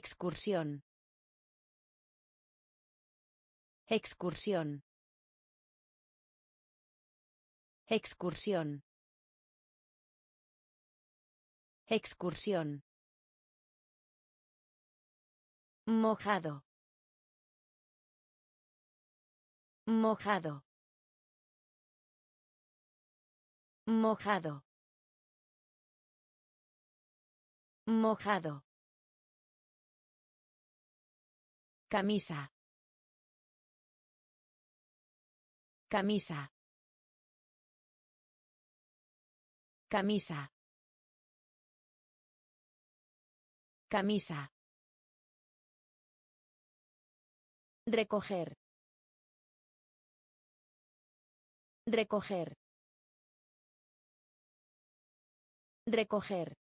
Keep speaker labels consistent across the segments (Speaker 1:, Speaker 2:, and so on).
Speaker 1: Excursión. Excursión. Excursión. Excursión. Mojado. Mojado. Mojado. Mojado. Camisa. Camisa. Camisa. Camisa. Recoger. Recoger. Recoger.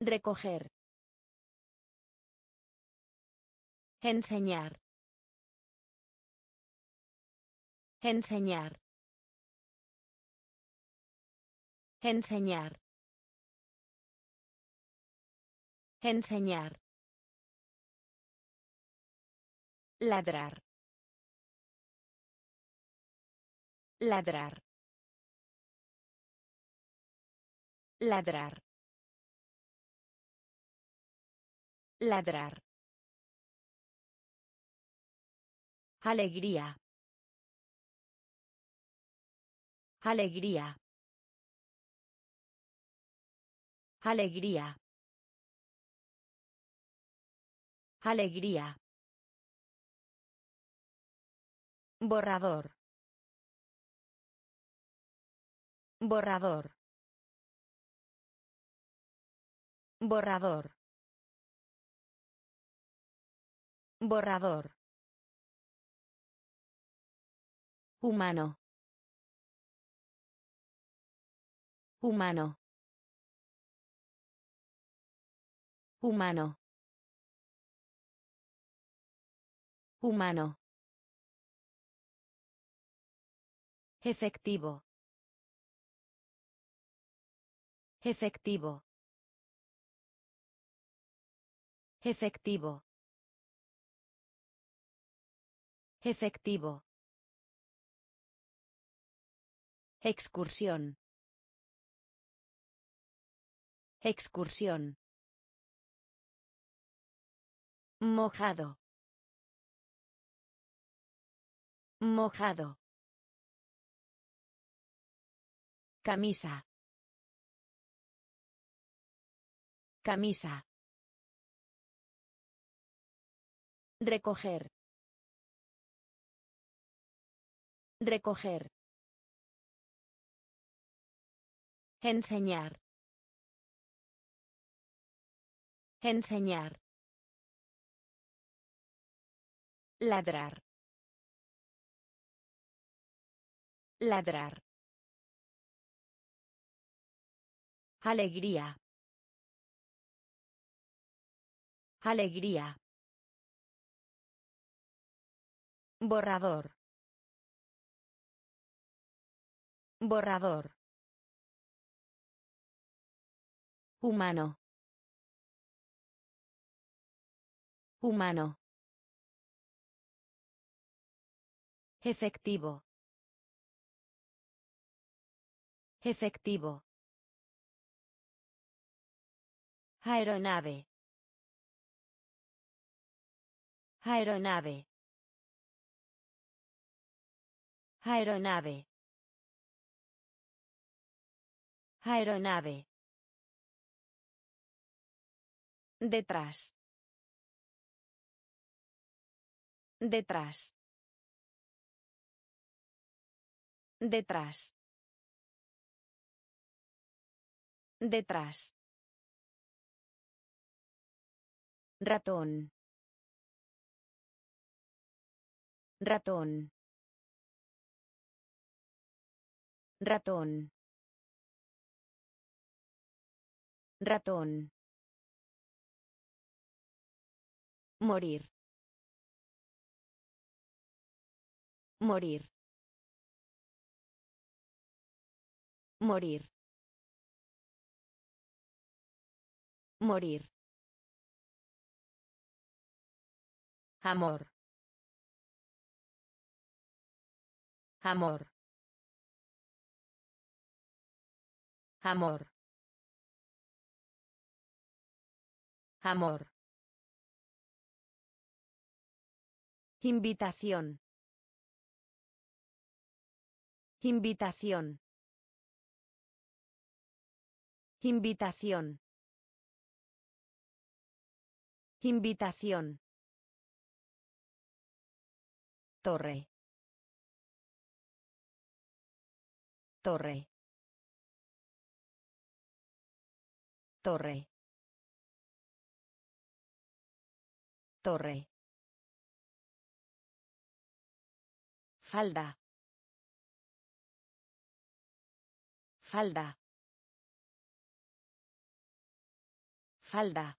Speaker 1: Recoger. Enseñar. Enseñar. Enseñar. Enseñar. Ladrar. Ladrar. Ladrar. Ladrar. Alegría. Alegría. Alegría. Alegría. Borrador. Borrador. Borrador. Borrador. Humano. Humano. Humano. Humano. Efectivo. Efectivo. Efectivo. Efectivo. Excursión. Excursión. Mojado. Mojado. Camisa. Camisa. Recoger. Recoger. Enseñar. Enseñar. Ladrar. Ladrar. Alegría. Alegría. Borrador. Borrador. Humano. Humano. Efectivo. Efectivo. Aeronave. Aeronave. Aeronave. Aeronave. Detrás. Detrás. Detrás. Detrás. Ratón. Ratón. Ratón. Ratón. Morir. Morir. Morir. Morir. Amor. Amor. Amor. Amor. Invitación. Invitación. Invitación. Invitación. Torre. Torre. Torre. Torre. Falda. Falda. Falda.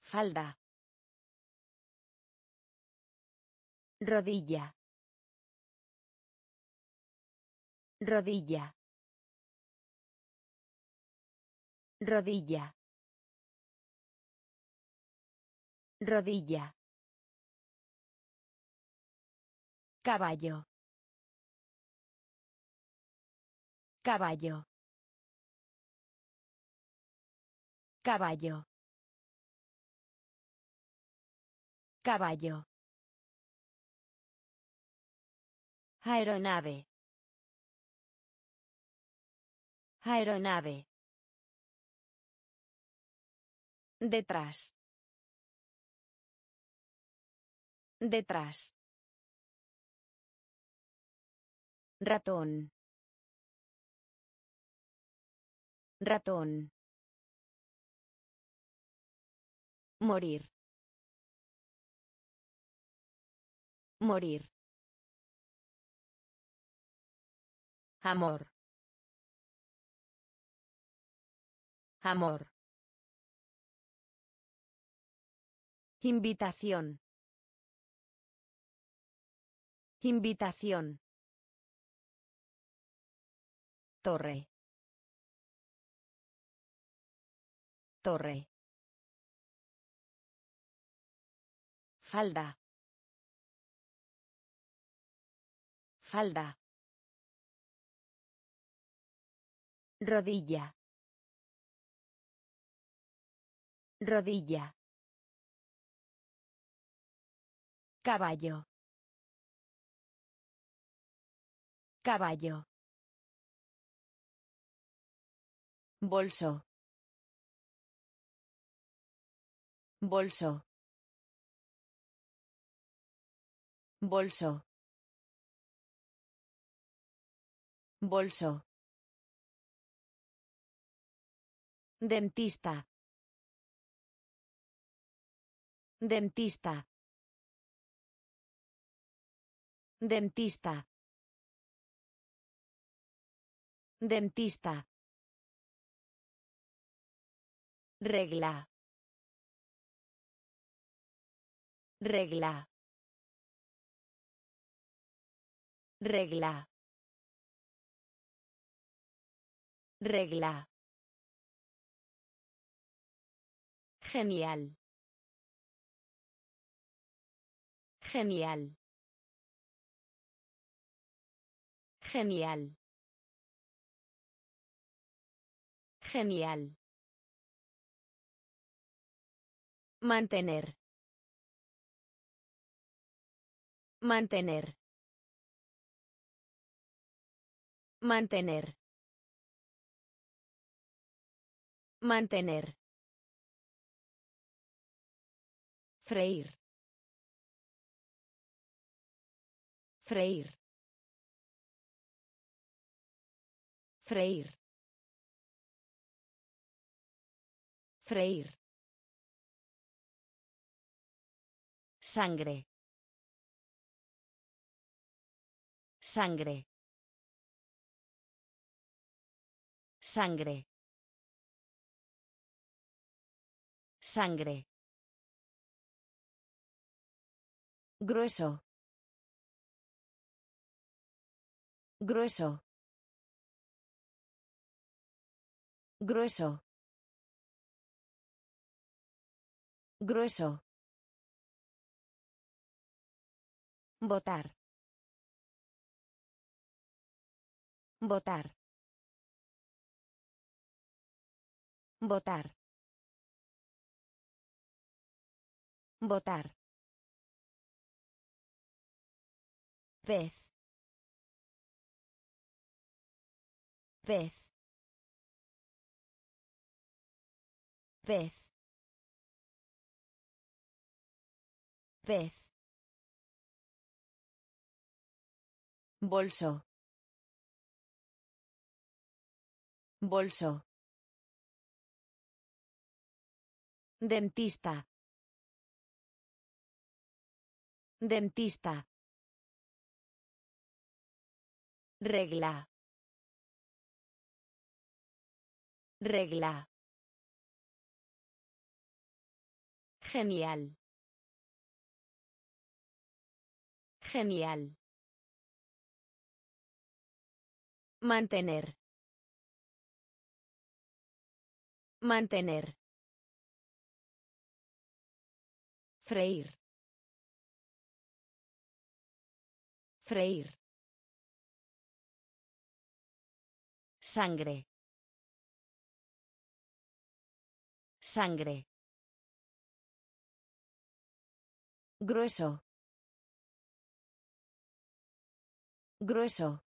Speaker 1: Falda. Rodilla. Rodilla. Rodilla. Rodilla. Caballo. Caballo. Caballo. Caballo. Aeronave. Aeronave. Detrás. Detrás. Ratón. Ratón. Morir. Morir. Amor. Amor. Invitación. Invitación. Torre. Torre. Falda. Falda. Rodilla. Rodilla. Caballo. Caballo. Bolso. Bolso. Bolso. Bolso. Dentista. Dentista. Dentista. Dentista. Regla. Regla. Regla. Regla. Genial. Genial. Genial. Genial. Mantener. Mantener. Mantener. Mantener. Freír. Freír. Freír. Freír. Sangre. Sangre. Sangre. Sangre. Grueso. Grueso. Grueso. Grueso. Votar. Votar. Votar. Votar. pez pez pez pez bolso bolso dentista dentista Regla. Regla. Genial. Genial. Mantener. Mantener. Freír. Freír. Sangre. Sangre. Grueso. Grueso.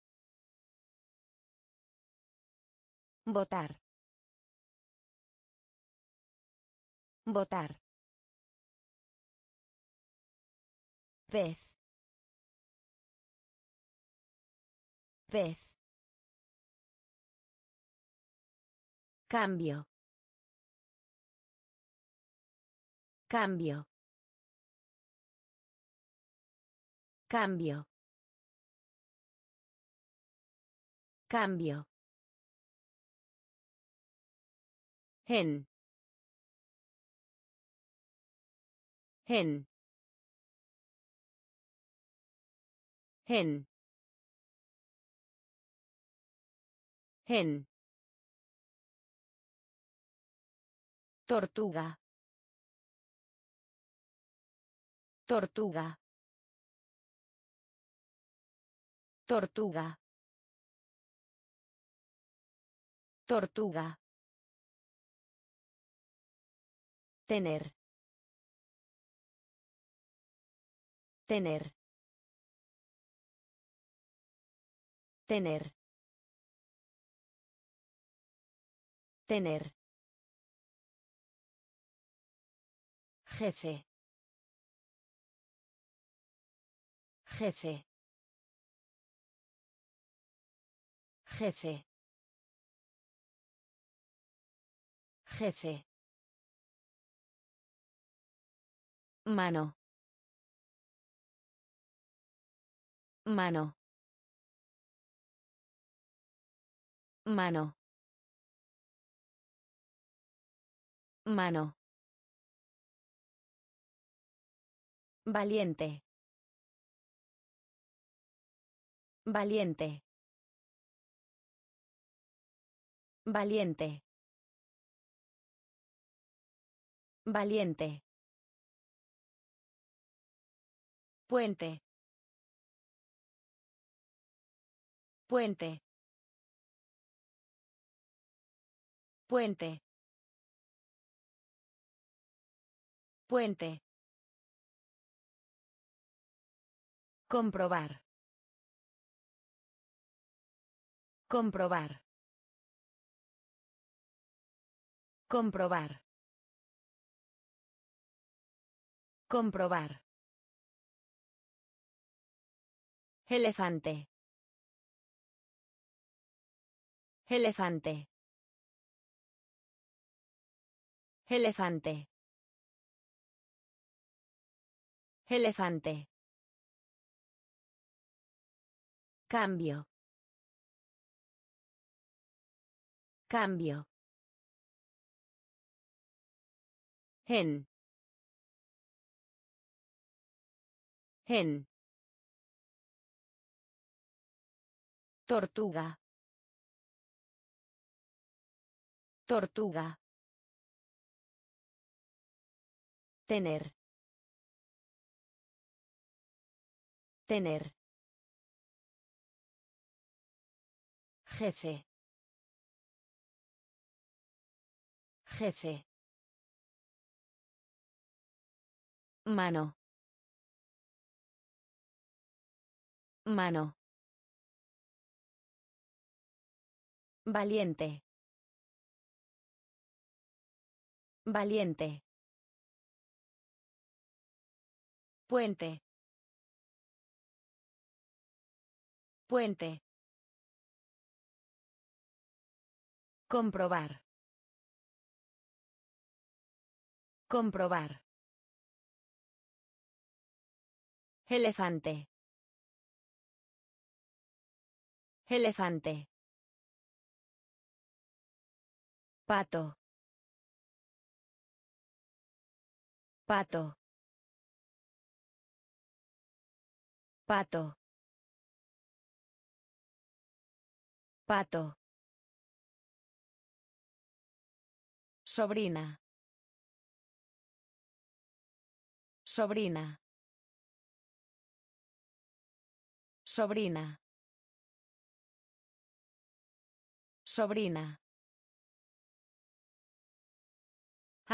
Speaker 1: Votar. Votar. Pez. Pez. Cambio. Cambio. Cambio. Cambio. Gen. Gen. Gen. Gen. Tortuga. Tortuga. Tortuga. Tortuga. Tener. Tener. Tener. Tener. Jefe. Jefe. Jefe. Jefe. Mano. Mano. Mano. Mano. Valiente. Valiente. Valiente. Valiente. Puente. Puente. Puente. Puente. Comprobar. Comprobar. Comprobar. Comprobar. Elefante. Elefante. Elefante. Elefante. Cambio. Cambio. Gen. Gen. Tortuga. Tortuga. Tener. Tener. Jefe. Jefe. Mano. Mano. Valiente. Valiente. Puente. Puente. Comprobar. Comprobar. Elefante. Elefante. Pato. Pato. Pato. Pato. Sobrina. Sobrina. Sobrina. Sobrina.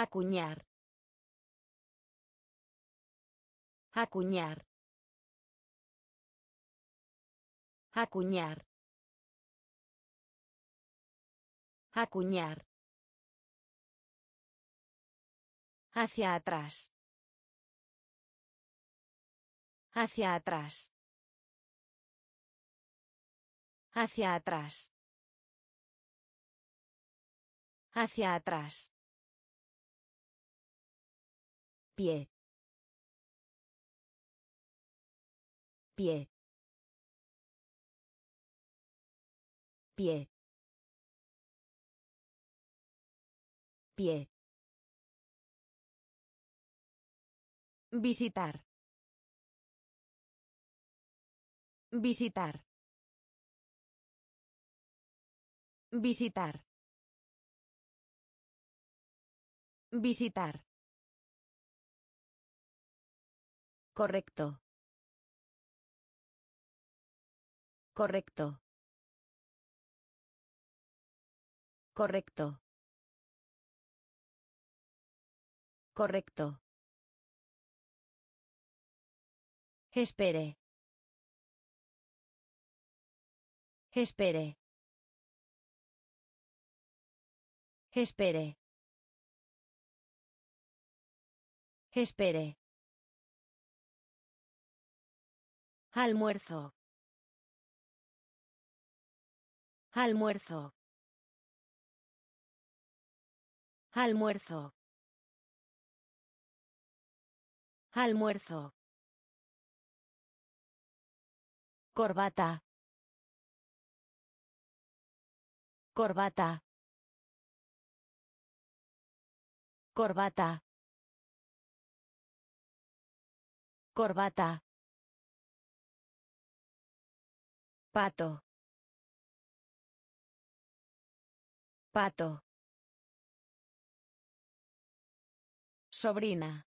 Speaker 1: Acuñar. Acuñar. Acuñar. Acuñar. Hacia atrás. Hacia atrás. Hacia atrás. Hacia atrás. Pie. Pie. Pie. Pie. Visitar. Visitar. Visitar. Visitar. Correcto. Correcto. Correcto. Correcto. Espere. Espere. Espere. Espere. Almuerzo. Almuerzo. Almuerzo. Almuerzo. Corbata. Corbata. Corbata. Corbata. Pato. Pato. Sobrina.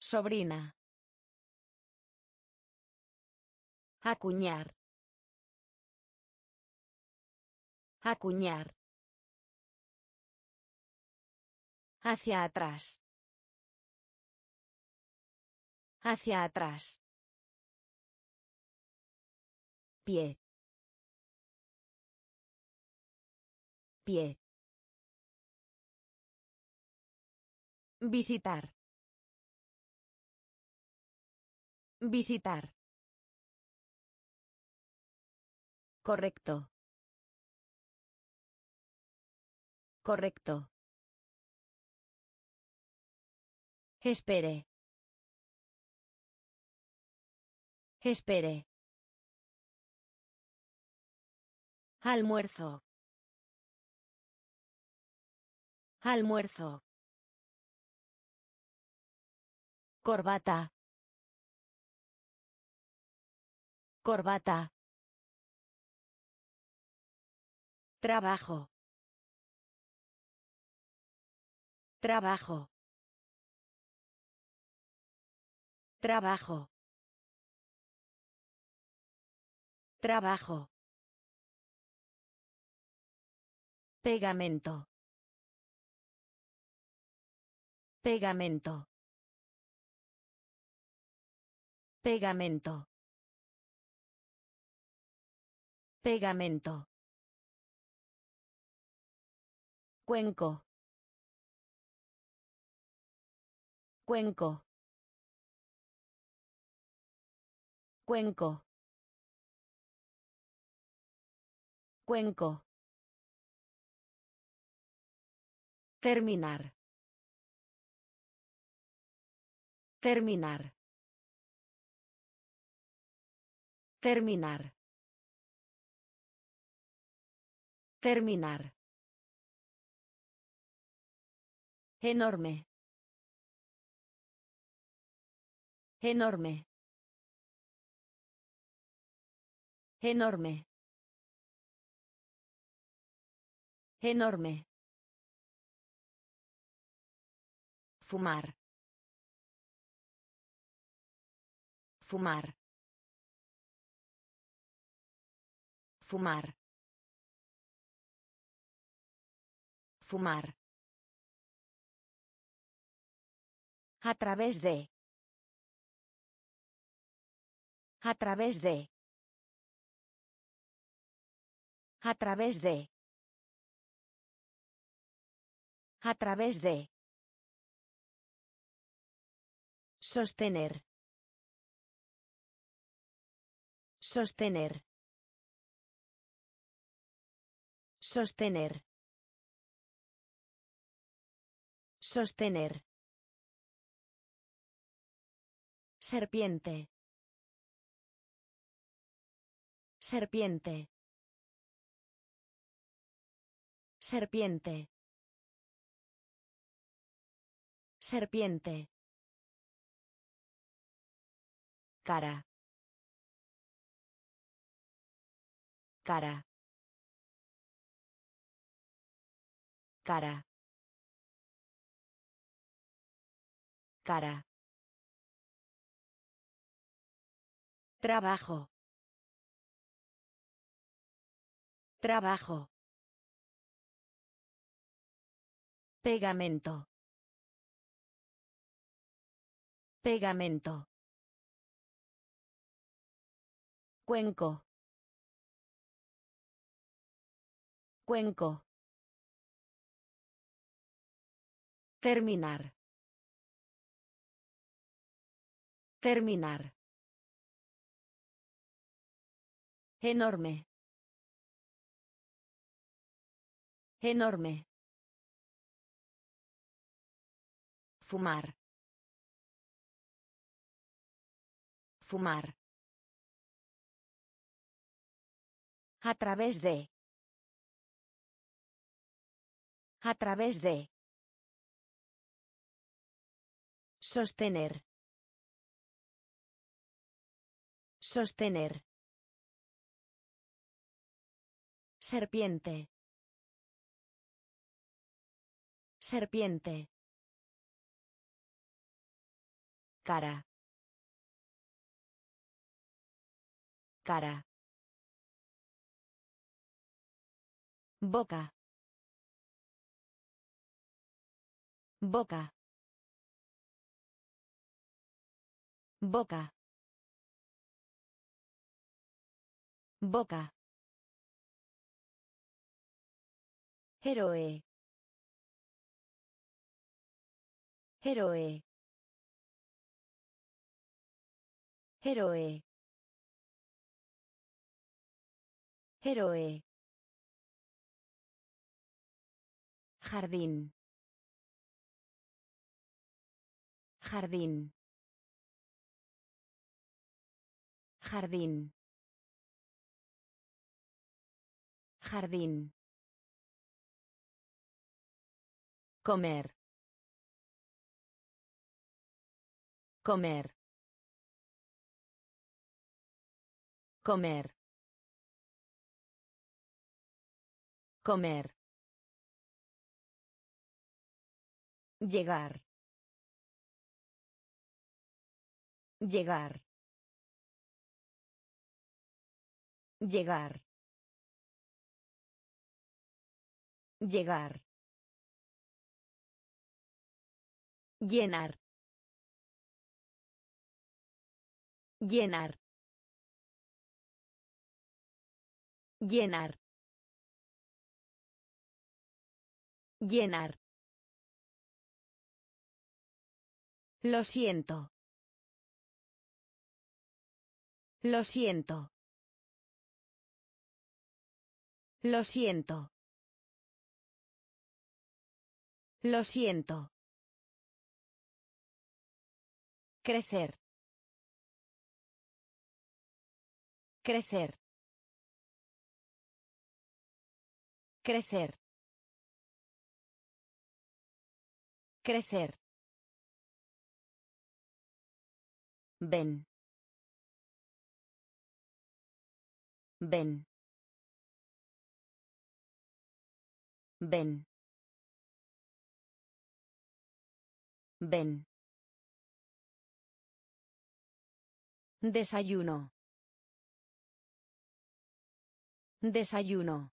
Speaker 1: Sobrina. Acuñar. Acuñar. Hacia atrás. Hacia atrás. Pie. Pie. Visitar. Visitar. Correcto. Correcto. Espere. Espere. Almuerzo. Almuerzo. Corbata. Corbata. Trabajo. Trabajo. Trabajo. Trabajo. Pegamento. Pegamento. Pegamento. Pegamento. Cuenco. Cuenco. Cuenco. Cuenco. Terminar. Terminar. Terminar. Terminar. Enorme. Enorme. Enorme. Enorme. Fumar. Fumar. Fumar. Fumar. A través de. A través de. A través de. A través de. Sostener. Sostener. Sostener. Sostener. Serpiente. Serpiente. Serpiente. Serpiente. Cara. Cara. Cara. Cara. Trabajo. Trabajo. Pegamento. Pegamento. Cuenco. Cuenco. Terminar. Terminar. Enorme. Enorme. Fumar. Fumar. A través de. A través de. Sostener. Sostener. Serpiente. Serpiente. Cara. Cara. Boca. Boca. Boca. Boca. Héroe. Héroe. Héroe. Héroe. Jardín. Jardín. Jardín. Jardín. Comer. Comer. Comer. Comer. Llegar. Llegar. Llegar. Llegar. Llenar. Llenar. Llenar. Llenar. Lo siento. Lo siento. Lo siento. Lo siento. Crecer. Crecer. Crecer. Crecer. Ven. Ven. Ven. Ven. Desayuno. Desayuno.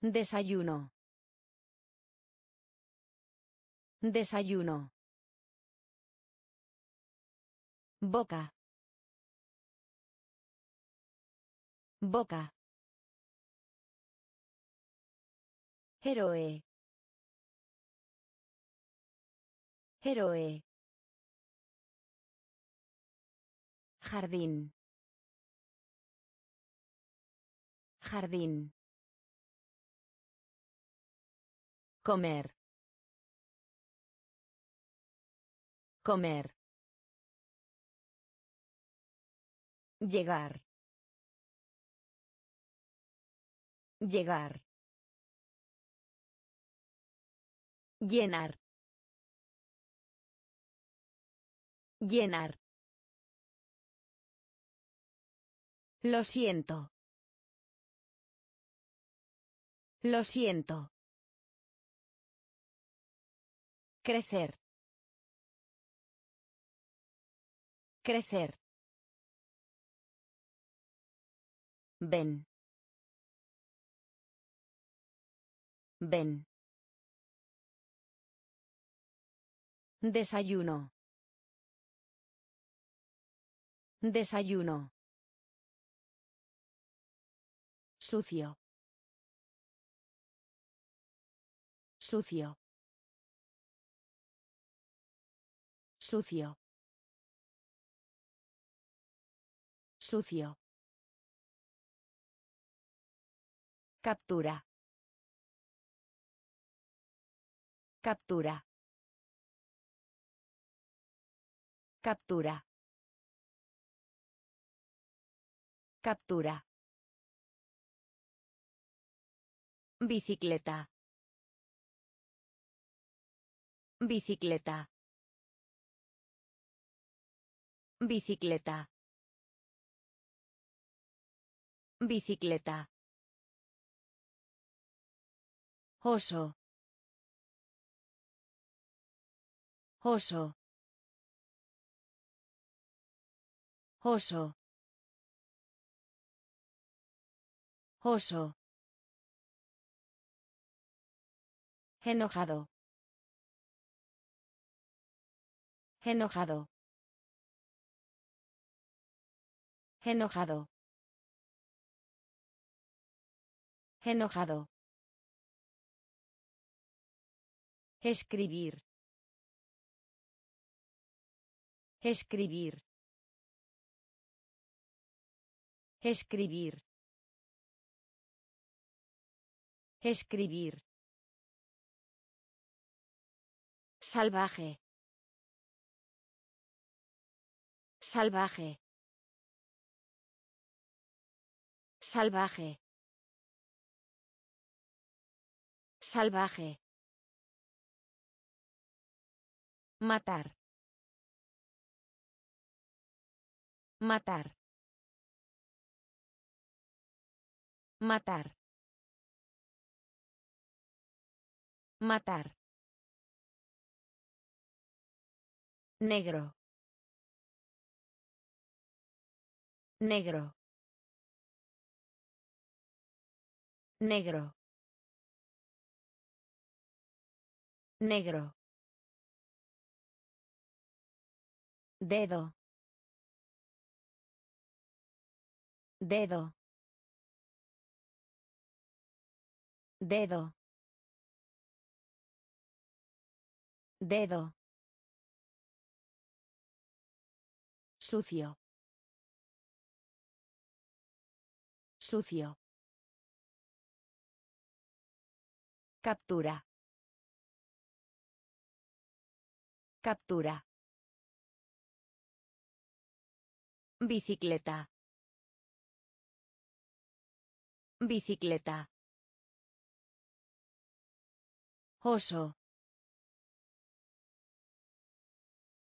Speaker 1: Desayuno. Desayuno. Boca. Boca. Héroe. Héroe. Jardín. Jardín. Comer. Comer. Llegar. Llegar. Llenar. Llenar. Lo siento. Lo siento. Crecer. Crecer. Ven. Ven. Desayuno. Desayuno. Sucio. Sucio. Sucio. Sucio. Captura. Captura. Captura. Captura. Bicicleta. Bicicleta. Bicicleta. Bicicleta. Oso. Oso. Oso. Oso. Enojado. Enojado. Enojado. Enojado. Escribir. Escribir. Escribir. Escribir. Salvaje. Salvaje. Salvaje. Salvaje. Matar. Matar. Matar. Matar. Negro. Negro. Negro. Negro. Dedo. Dedo. Dedo. Dedo. Sucio. Sucio. Captura. Captura. Bicicleta. Bicicleta. Oso.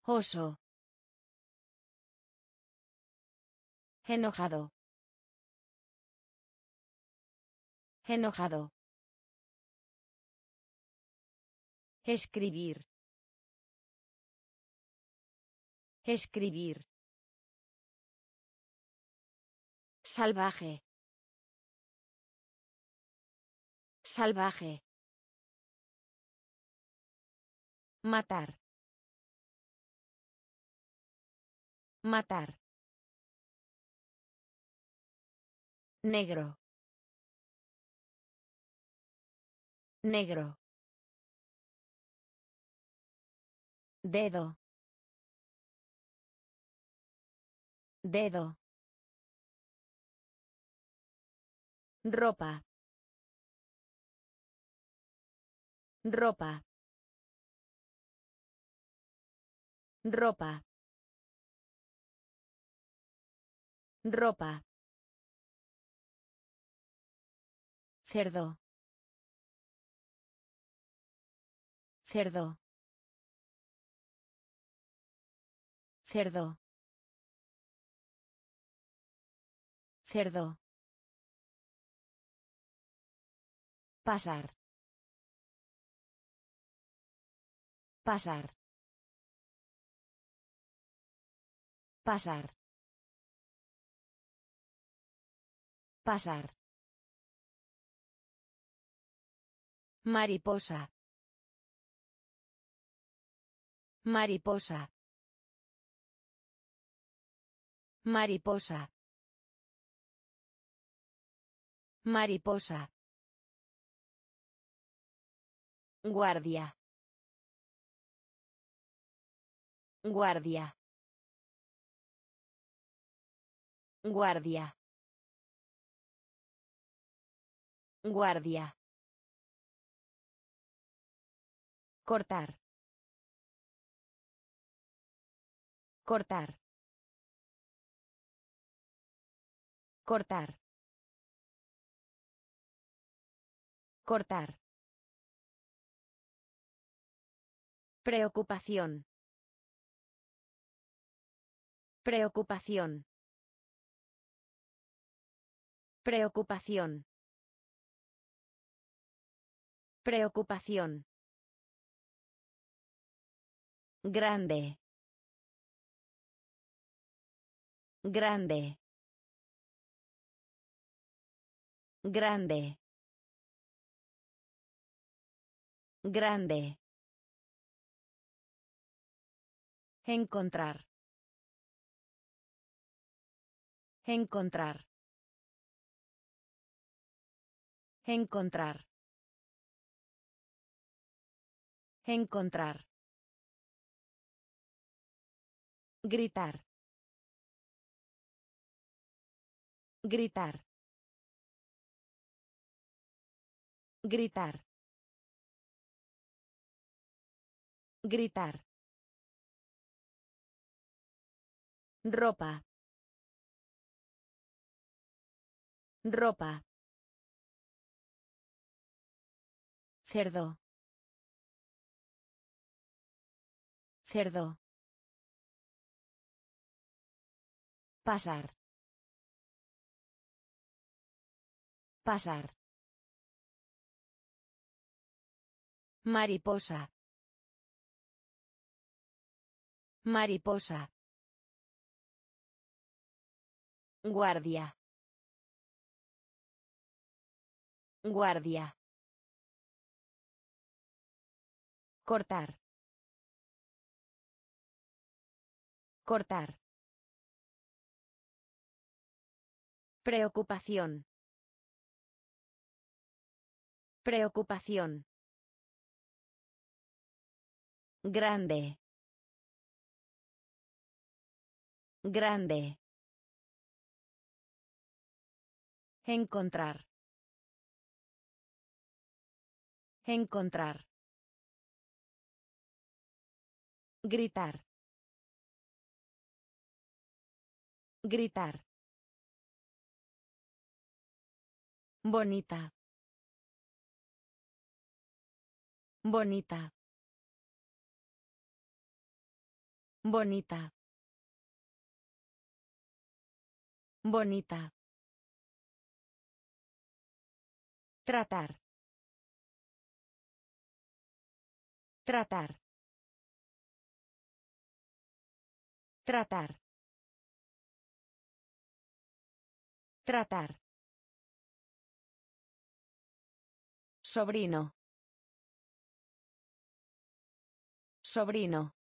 Speaker 1: Oso. Enojado. Enojado. Escribir. Escribir. Salvaje. Salvaje. Matar. Matar. Negro. Negro. Dedo. Dedo. Ropa. Ropa. Ropa. Ropa. Cerdo. Cerdo. Cerdo. Cerdo. Pasar. Pasar. Pasar. Pasar. Mariposa. Mariposa. Mariposa. Mariposa. Guardia. Guardia. Guardia. Guardia. Cortar. Cortar. Cortar. Cortar. Preocupación. Preocupación. Preocupación. Preocupación. Grande. Grande. Grande. Grande. Encontrar. Encontrar. Encontrar. Encontrar. Gritar. Gritar. Gritar. Gritar. Ropa. Ropa. Cerdo. Cerdo. Pasar. Pasar. Mariposa. Mariposa. Guardia. Guardia. Cortar. Cortar. Preocupación. Preocupación. Grande. Grande. Encontrar. Encontrar. Gritar. Gritar. Bonita. Bonita. Bonita. Bonita. Tratar. Tratar. Tratar. Tratar. Sobrino. Sobrino.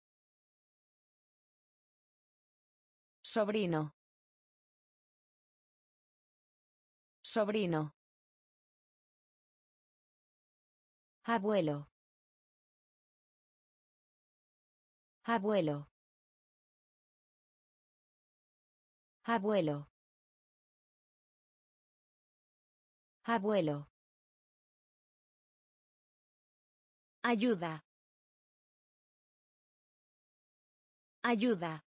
Speaker 1: Sobrino. Sobrino. Abuelo. Abuelo. Abuelo. Abuelo. Ayuda. Ayuda.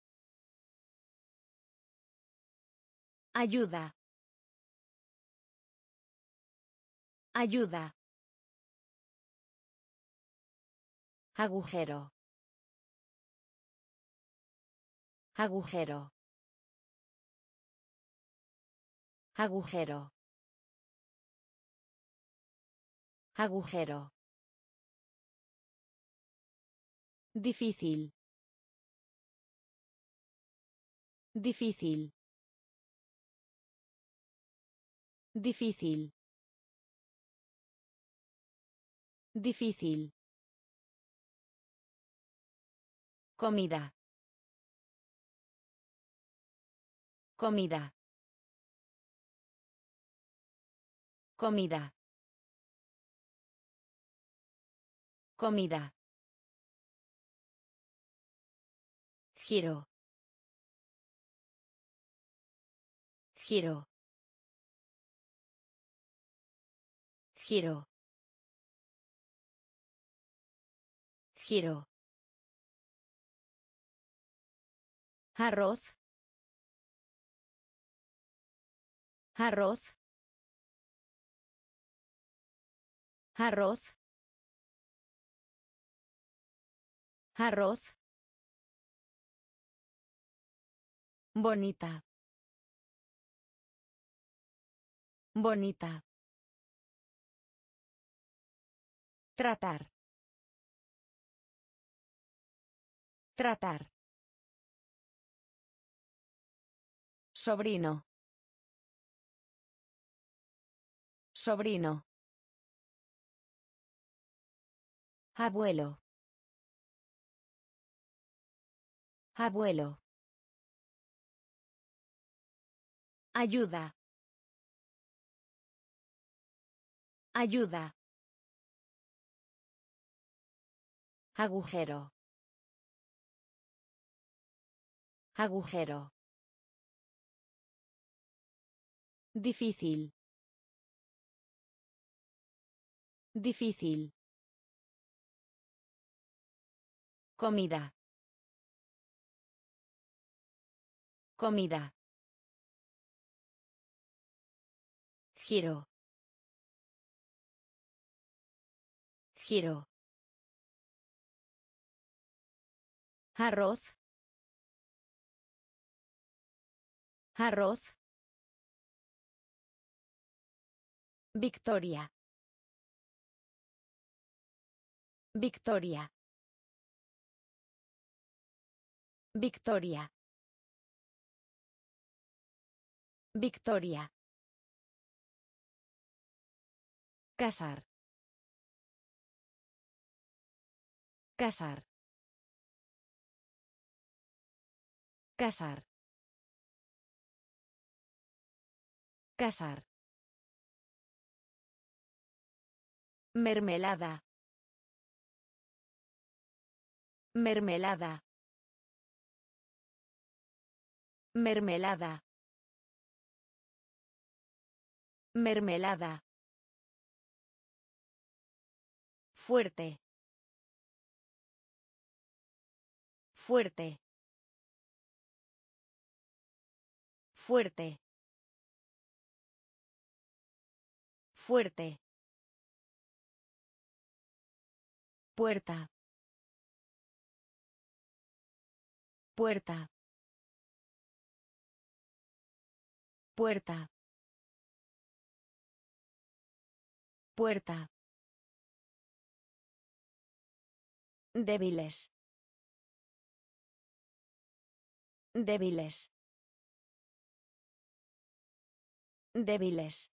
Speaker 1: Ayuda. Ayuda. Agujero. Agujero. Agujero. Agujero. Difícil. Difícil. Difícil. Difícil. Comida. Comida. Comida. Comida. Giro. Giro. Giro. Giro. Arroz. Arroz. Arroz. Arroz. Bonita. Bonita. Tratar. Tratar. Sobrino. Sobrino. Abuelo. Abuelo. Ayuda. Ayuda. Agujero. Agujero. Difícil. Difícil. Comida. Comida. Giro. Giro. Arroz. Arroz. Victoria. Victoria. Victoria. Victoria. Casar. Casar. Casar. Casar. Mermelada. Mermelada. Mermelada. Mermelada. Fuerte. Fuerte. Fuerte. Fuerte. Puerta. Puerta. Puerta. Puerta. Débiles. Débiles. Débiles.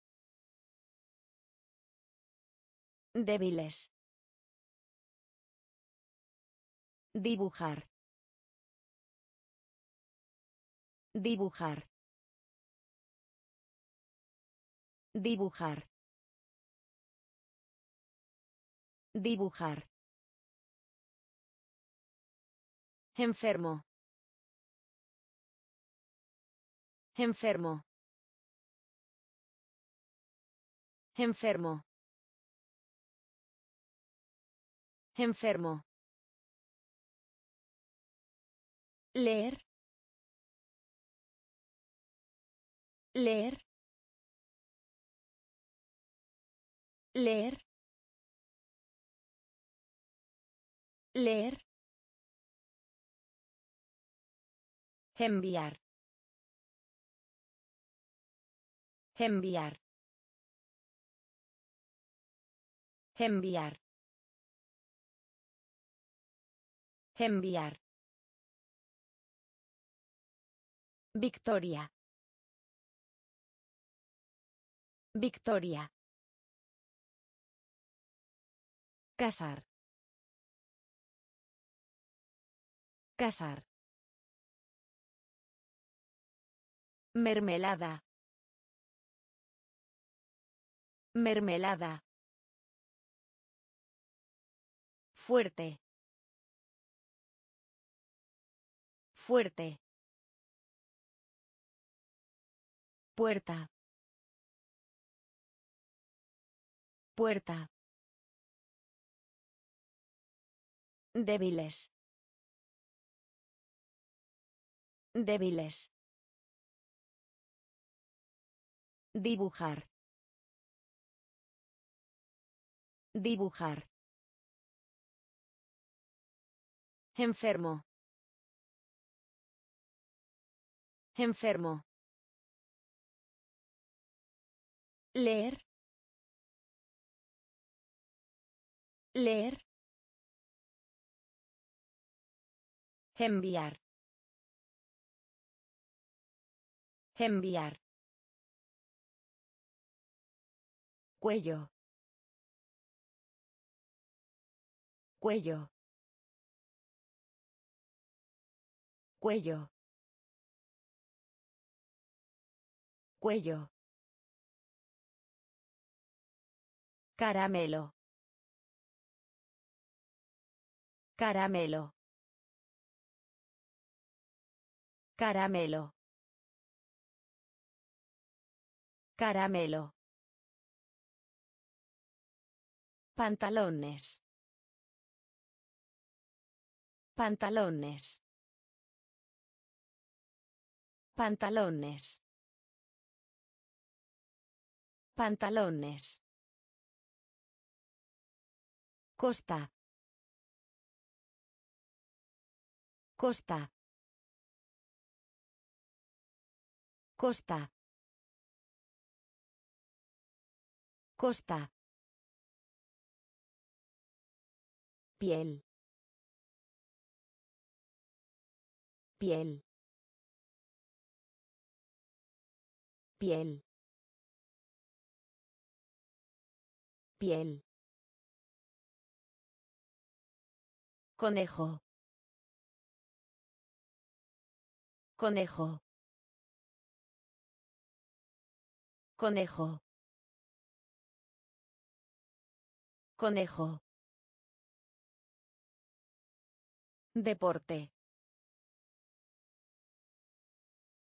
Speaker 1: Débiles. Dibujar. Dibujar. Dibujar. Dibujar. Enfermo. Enfermo. Enfermo. Enfermo. Leer. Leer. Leer. Leer. Enviar. Enviar. Enviar. Enviar. Victoria. Victoria. Casar. Casar. Mermelada. Mermelada. Fuerte. Fuerte. Puerta. Puerta. Débiles. Débiles. Dibujar. Dibujar. Enfermo. Enfermo. Leer. Leer. Enviar. Enviar. Cuello. Cuello. Cuello. Cuello. Caramelo. Caramelo. Caramelo. Caramelo. Pantalones. Pantalones. Pantalones. Pantalones. Costa. Costa. Costa. Costa. Piel. Piel. Piel. Piel. Conejo. Conejo. Conejo. Conejo. Deporte.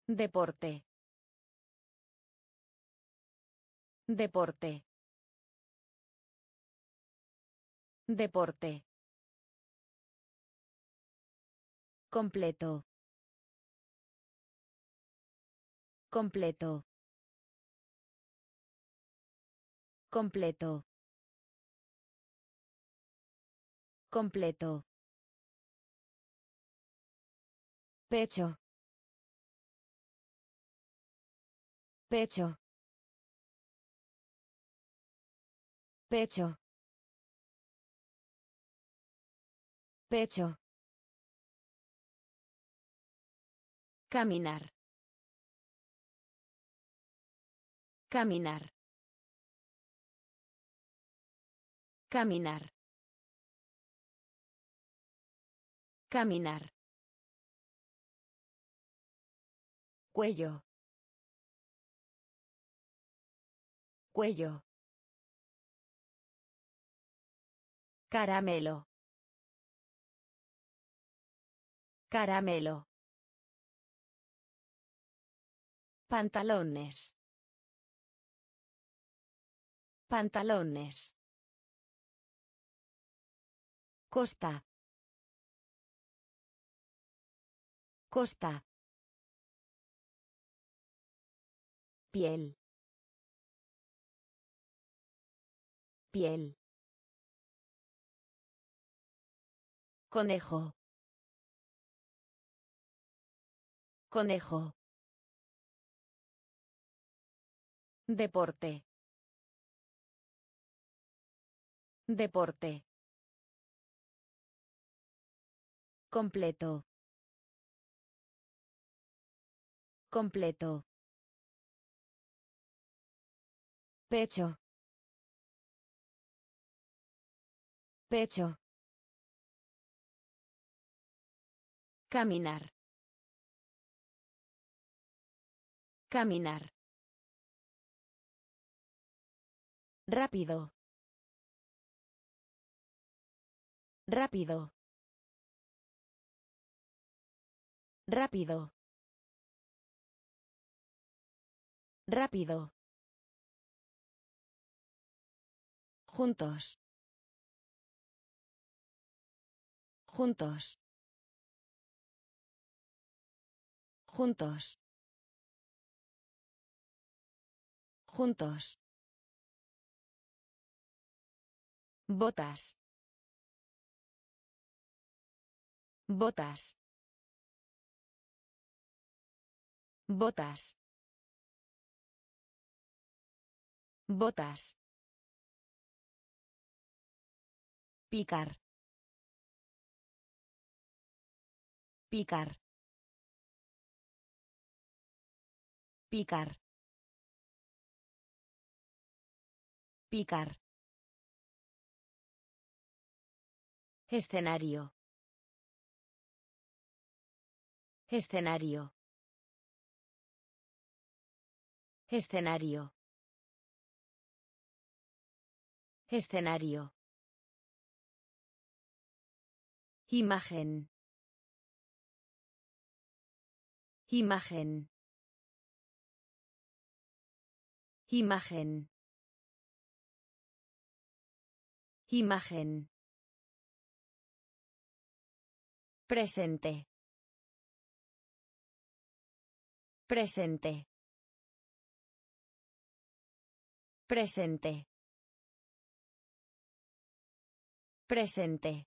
Speaker 1: Deporte. Deporte. Deporte. Completo. Completo. Completo. Completo. Pecho. Pecho. Pecho. Pecho. Caminar. Caminar. Caminar. Caminar. Cuello. Cuello. Caramelo. Caramelo. Pantalones. Pantalones. Costa. Costa. Piel. Piel. Conejo. Conejo. Deporte. Deporte. Completo. Completo. Pecho. Pecho. Caminar. Caminar. Rápido. Rápido. Rápido. Rápido. Juntos. Juntos. Juntos. Juntos. Botas. Botas. Botas. Botas. Picar. Picar. Picar. Picar. Escenario. Escenario. Escenario. Escenario. Imagen. Imagen. Imagen. Imagen. Presente. Presente. Presente. Presente.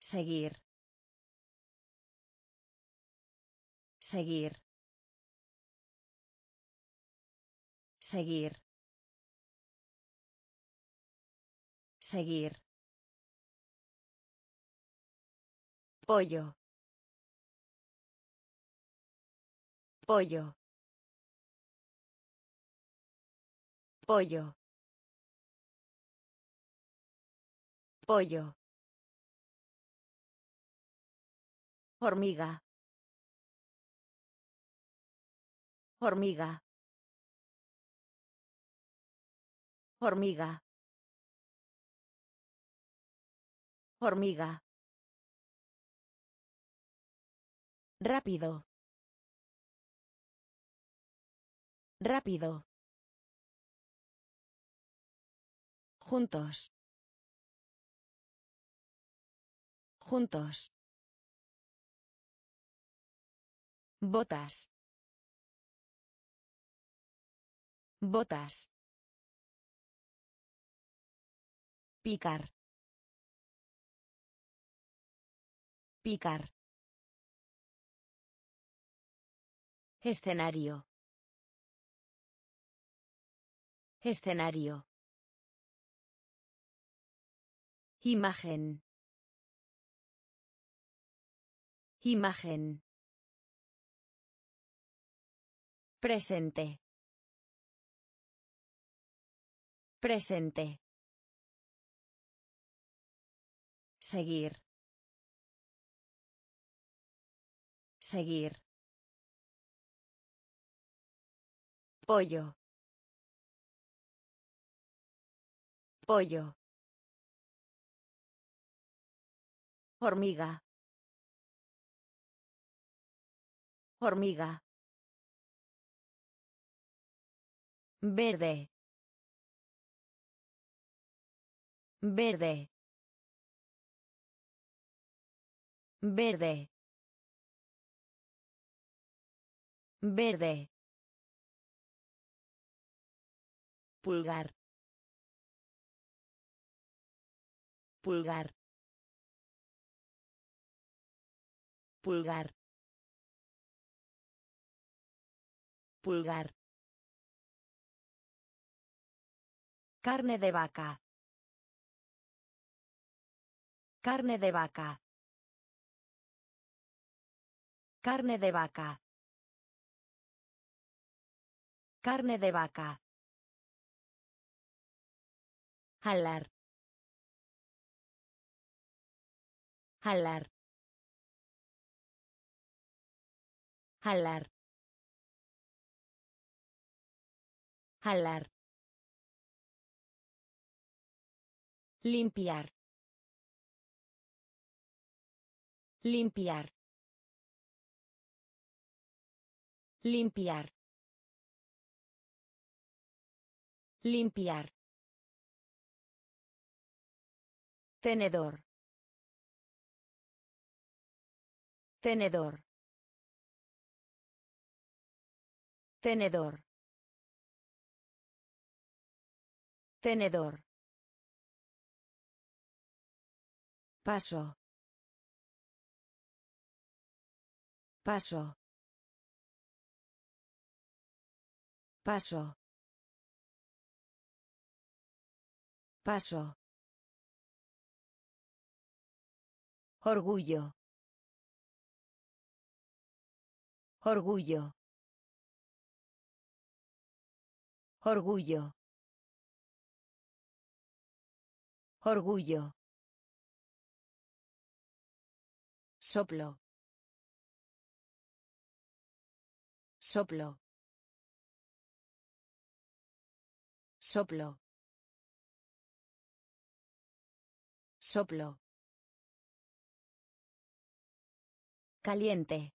Speaker 1: Seguir. Seguir. Seguir. Seguir. Pollo. Pollo. Pollo. Pollo. Hormiga. Hormiga. Hormiga. Hormiga. Rápido. Rápido. Juntos. Juntos. Botas. Botas. Picar. Picar. Escenario. Escenario. Imagen. Imagen. Presente. Presente. Seguir. Seguir. Pollo. Pollo. Hormiga. Hormiga. Verde. Verde. Verde. Verde. Pulgar. Pulgar. Pulgar. Pulgar. Carne de vaca. Carne de vaca. Carne de vaca. Carne de vaca. Jalar. Jalar. Jalar. Jalar. Limpiar. Limpiar. Limpiar. Limpiar. Tenedor. Tenedor. Tenedor. Tenedor. Paso. Paso. Paso. Paso. Orgullo. Orgullo. Orgullo. Orgullo. Soplo. Soplo. Soplo. Soplo. Caliente.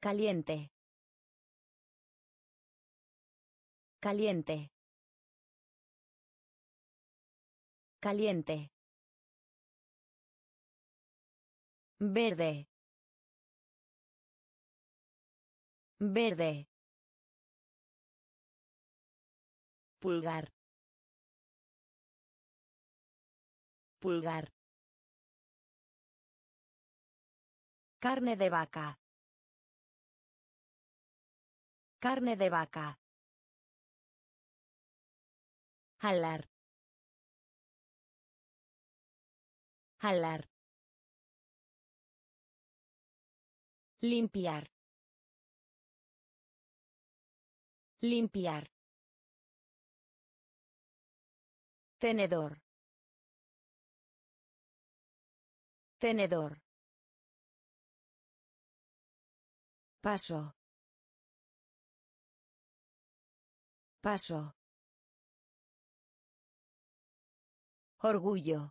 Speaker 1: Caliente. Caliente. Caliente. Verde. Verde. Pulgar. Pulgar. Carne de vaca. Carne de vaca. Jalar. Jalar. Limpiar. Limpiar. Tenedor. Tenedor. Paso. Paso. Orgullo.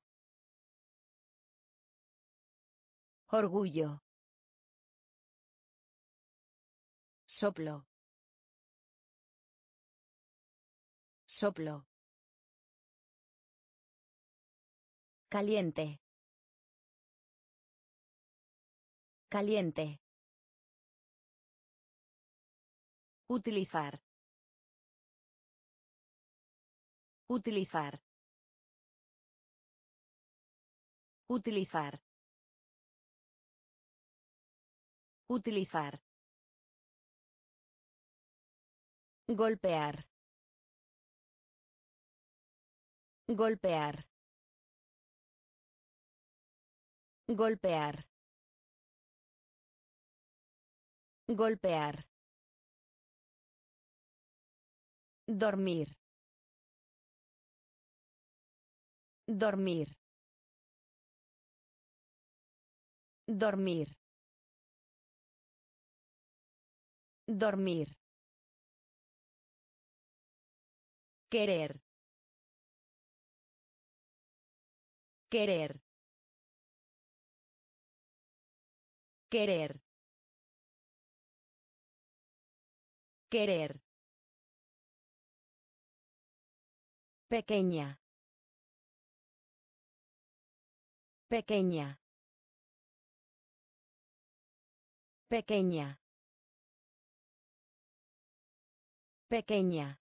Speaker 1: Orgullo. Soplo. Soplo. Caliente. Caliente. Utilizar. Utilizar. Utilizar. Utilizar. Golpear. Golpear. Golpear. Golpear. Dormir. Dormir. Dormir. Dormir. Querer. Querer. Querer. Querer. Pequeña. Pequeña. Pequeña. Pequeña.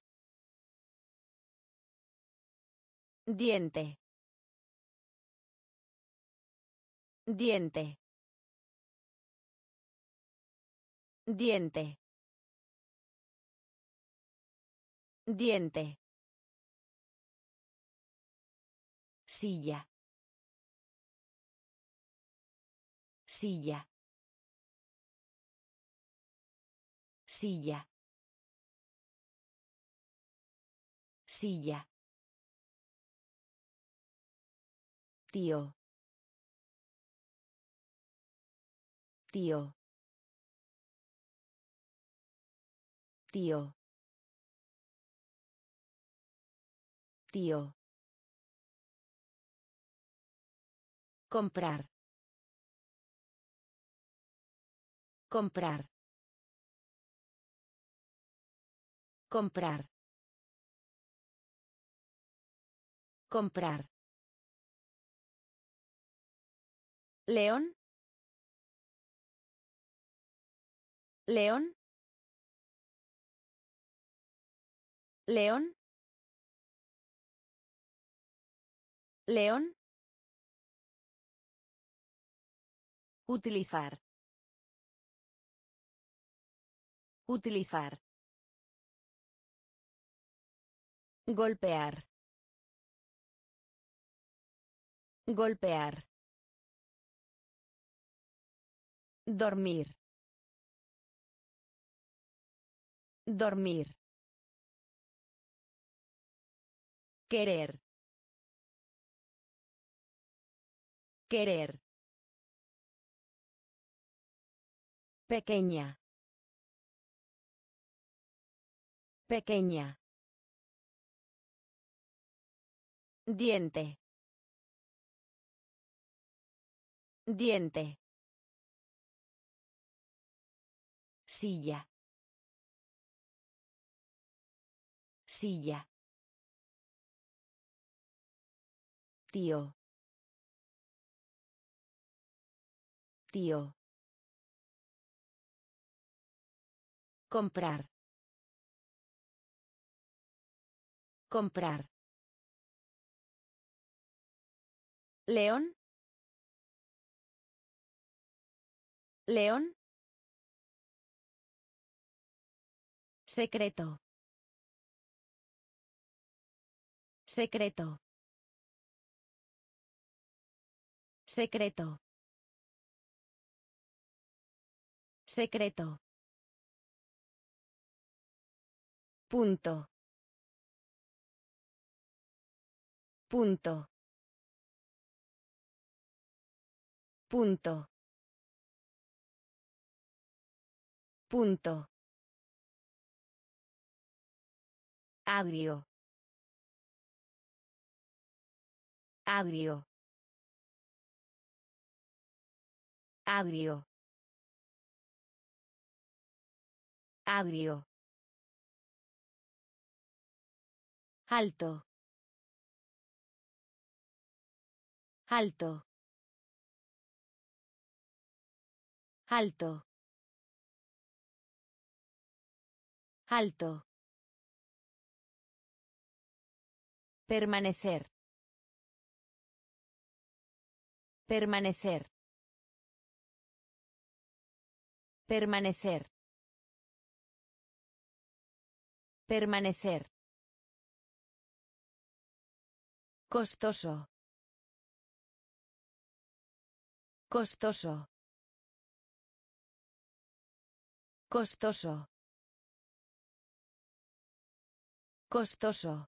Speaker 1: Diente. Diente. Diente. Diente. Silla. Silla. Silla. Silla. Tío. Tío. Tío. Tío. Comprar. Comprar. Comprar. Comprar. León. León. León. León. Utilizar. Utilizar. Golpear. Golpear. Dormir. Dormir. Querer. Querer. Pequeña. Pequeña. Diente. Diente. Silla. Silla. Tío. Tío. Comprar. Comprar. León. León. Secreto. Secreto. Secreto. Secreto. Punto. Punto. Punto. Punto. Agrio. Agrio. Agrio. Agrio. Alto. Alto. Alto. Alto. Permanecer. Permanecer. Permanecer. Permanecer. Costoso. Costoso. Costoso. Costoso.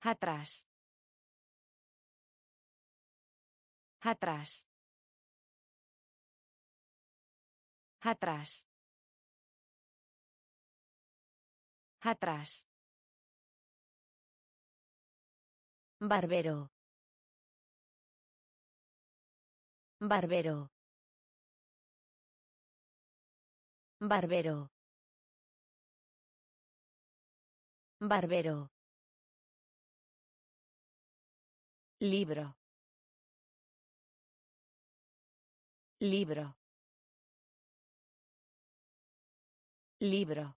Speaker 1: Atrás. Atrás. Atrás. Atrás. Barbero. Barbero. Barbero. Barbero. Libro. Libro. Libro.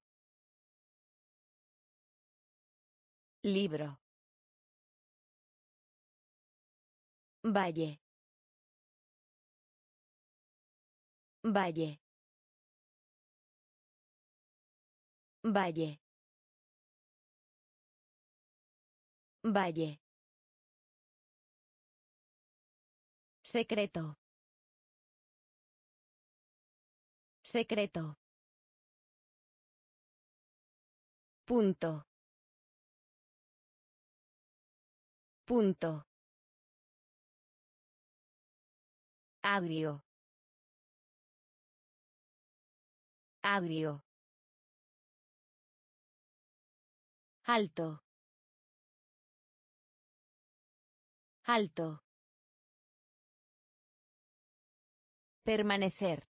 Speaker 1: Libro. Valle. Valle. Valle. Valle. Secreto. Secreto. Punto. Punto. Agrio. Agrio. Alto. Alto. Permanecer.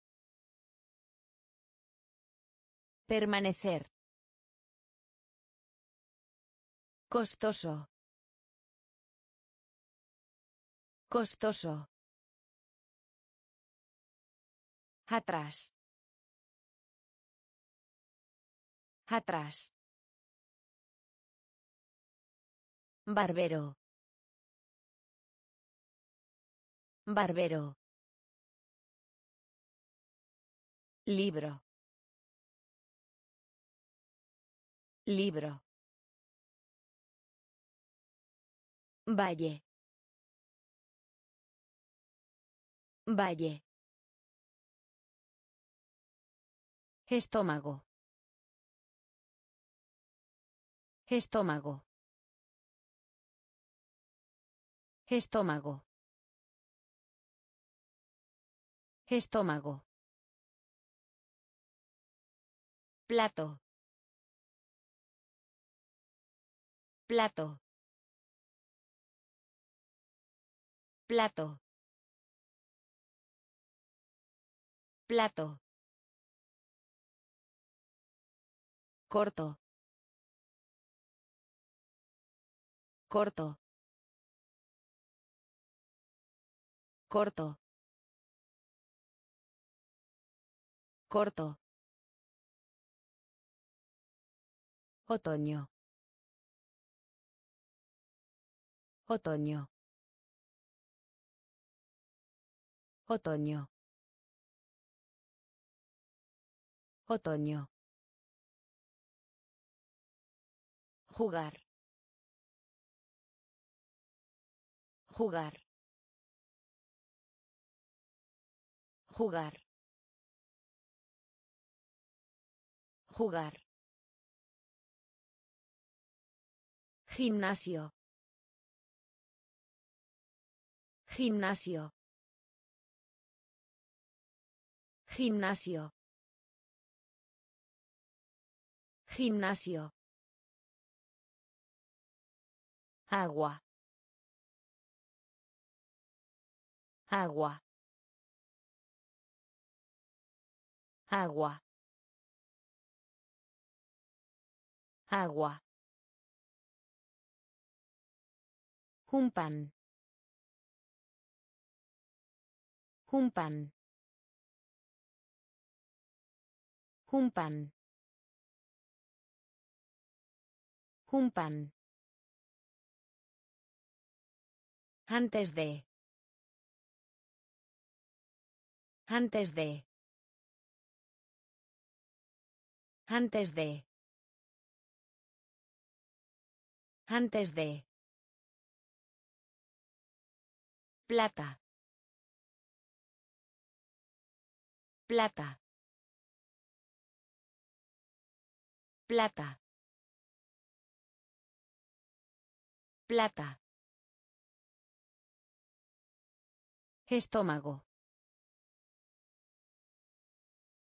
Speaker 1: Permanecer. Costoso. Costoso. Atrás. Atrás. Barbero. Barbero. Libro. Libro. Valle. Valle. Estómago. Estómago. Estómago. Estómago. Plato. Plato. Plato. Plato. Corto. Corto. Corto. Corto. Otoño. Otoño. Otoño. Otoño. Jugar. Jugar. Jugar. Jugar. Gimnasio. Gimnasio. Gimnasio. Gimnasio. Agua. Agua. Agua. Agua. Un pan. Un pan. Antes de. Antes de. Antes de. Antes de. Plata. Plata. Plata. Plata. Estómago.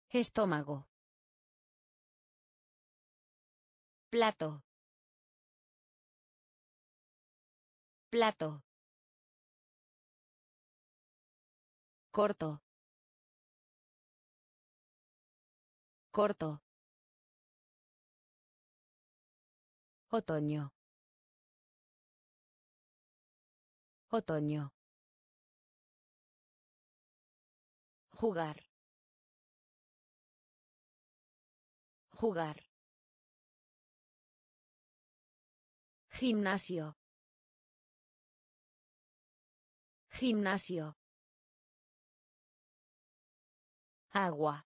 Speaker 1: Estómago. Plato. Plato. Corto. Corto. Otoño. Otoño. Jugar. Jugar. Gimnasio. Gimnasio. Agua.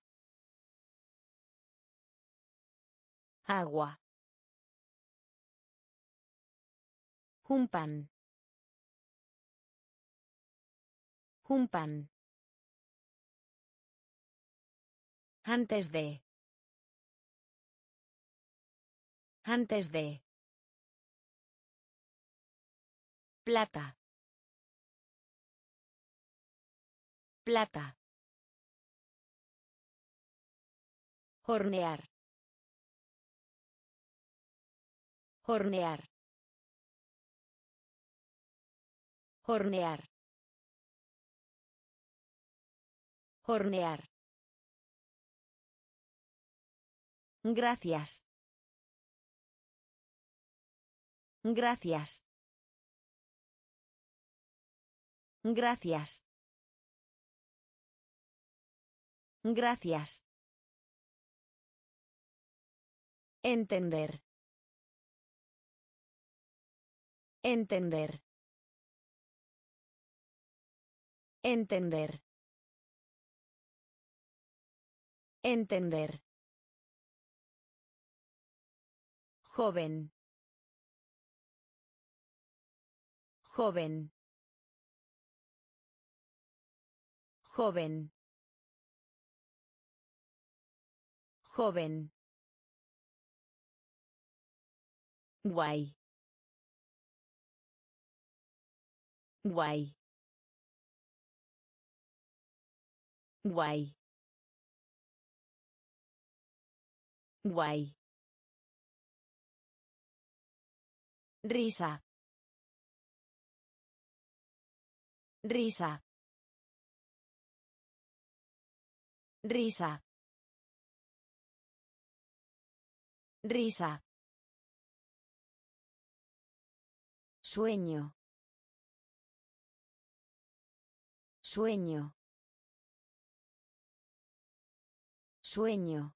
Speaker 1: Agua. Un pan. Un pan. Antes de. Antes de. Plata. Plata. Hornear. Hornear. Hornear. Hornear. Gracias. Gracias. Gracias. Gracias. Entender. Entender. Entender. Entender. Joven. Joven. Joven. Joven. Guay. Guay. Guay. Guay. Risa. Risa. Risa. Risa. Sueño. Sueño. Sueño.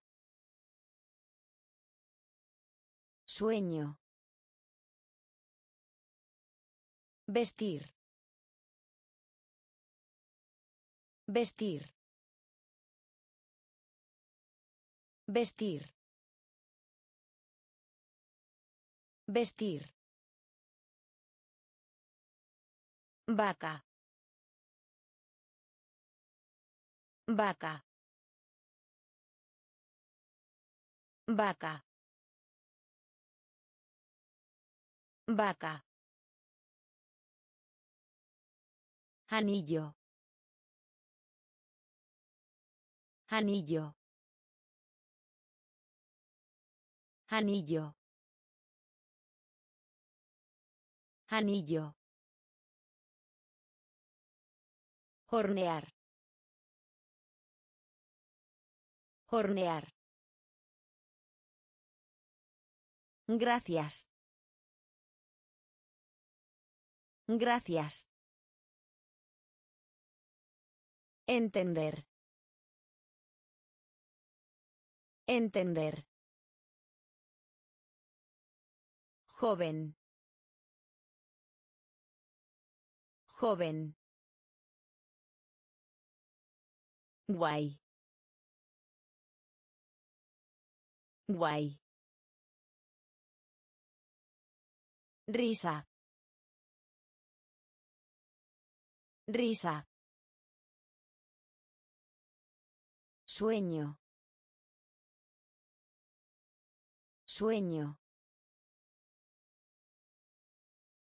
Speaker 1: Sueño. Vestir. Vestir. Vestir. Vestir. Vaca. Vaca. Vaca. Vaca. Anillo. Anillo. Anillo. Anillo. Hornear. Hornear. Gracias. Gracias. Entender. Entender. Joven. Joven. Guay. Guay. Risa. Risa. Sueño. Sueño.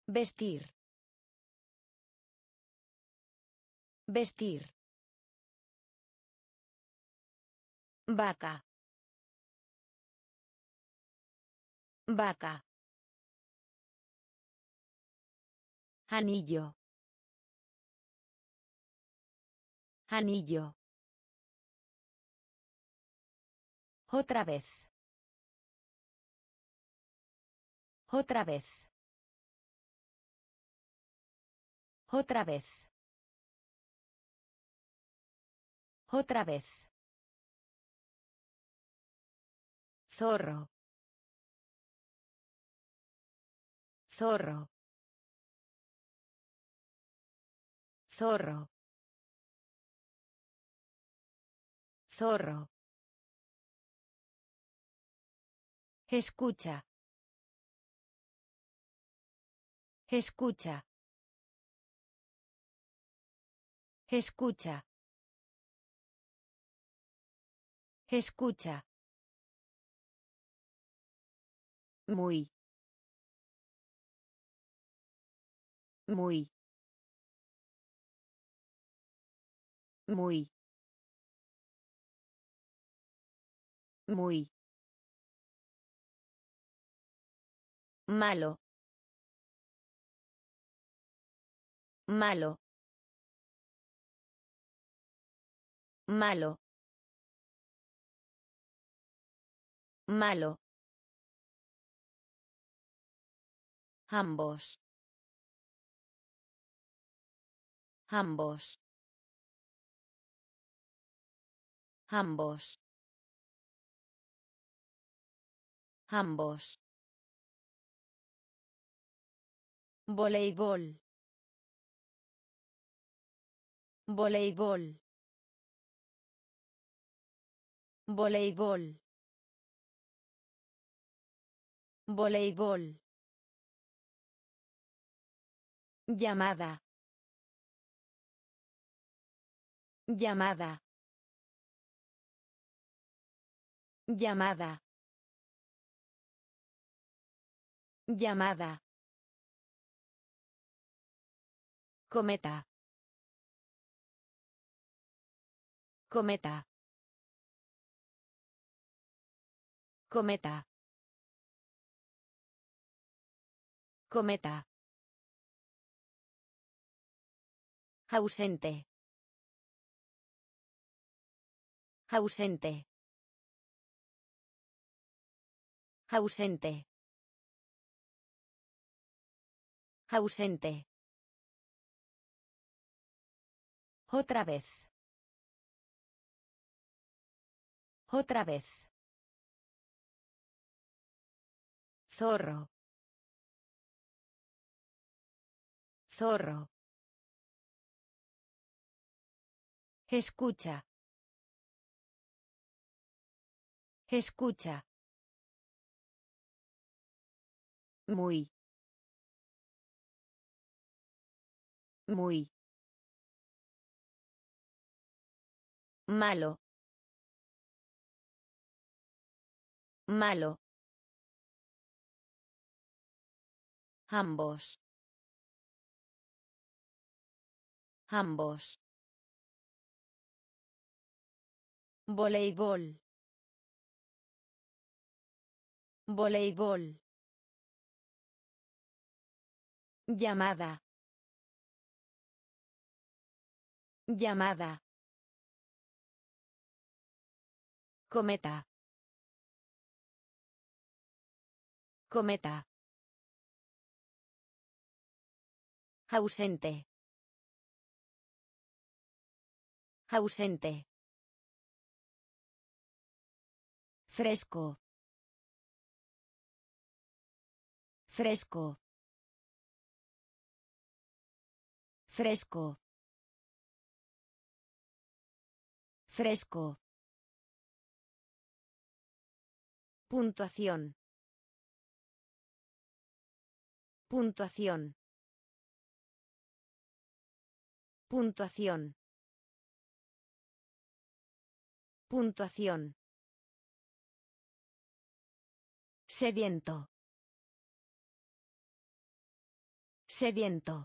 Speaker 1: Vestir. Vestir. Vaca. Vaca. Anillo. Anillo. Otra vez. Otra vez. Otra vez. Otra vez. Zorro. Zorro. Zorro. Zorro. Escucha. Escucha. Escucha. Escucha. Muy. Muy. Muy. Muy. Malo. Malo. Malo. Malo. Ambos. Ambos. Ambos. Ambos. Voleibol. Voleibol. Voleibol. Voleibol. Llamada. Llamada. Llamada. Llamada. Cometa. Cometa. Cometa. Cometa. Ausente. Ausente. Ausente. Ausente. Otra vez. Otra vez. Zorro. Zorro. Escucha. Escucha. Muy. Muy. Malo. Malo. Ambos. Ambos. Voleibol. Voleibol. Llamada. Llamada. Cometa. Cometa. Ausente. Ausente. Fresco. Fresco. Fresco. Fresco. Puntuación. Puntuación. Puntuación. Puntuación. Sediento. Sediento.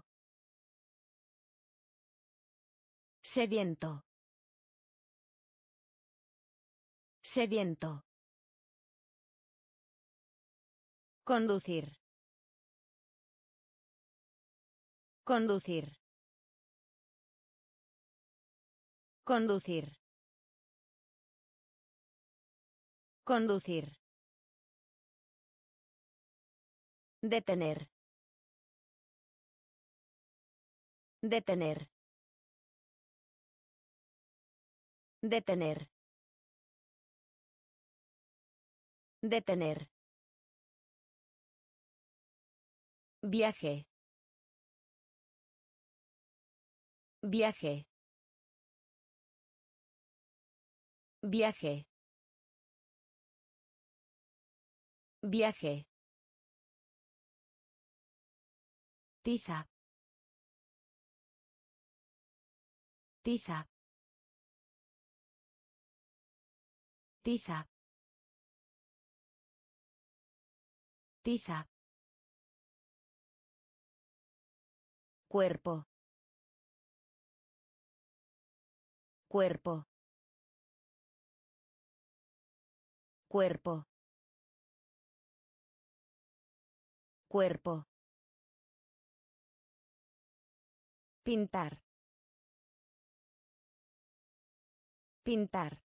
Speaker 1: Sediento. Sediento. Conducir. Conducir. Conducir. Conducir. Detener. Detener. Detener. Detener. Viaje. Viaje. Viaje. Viaje. Tiza. Tiza. Tiza. Tiza. Cuerpo. Cuerpo. Cuerpo. Cuerpo. Pintar. Pintar.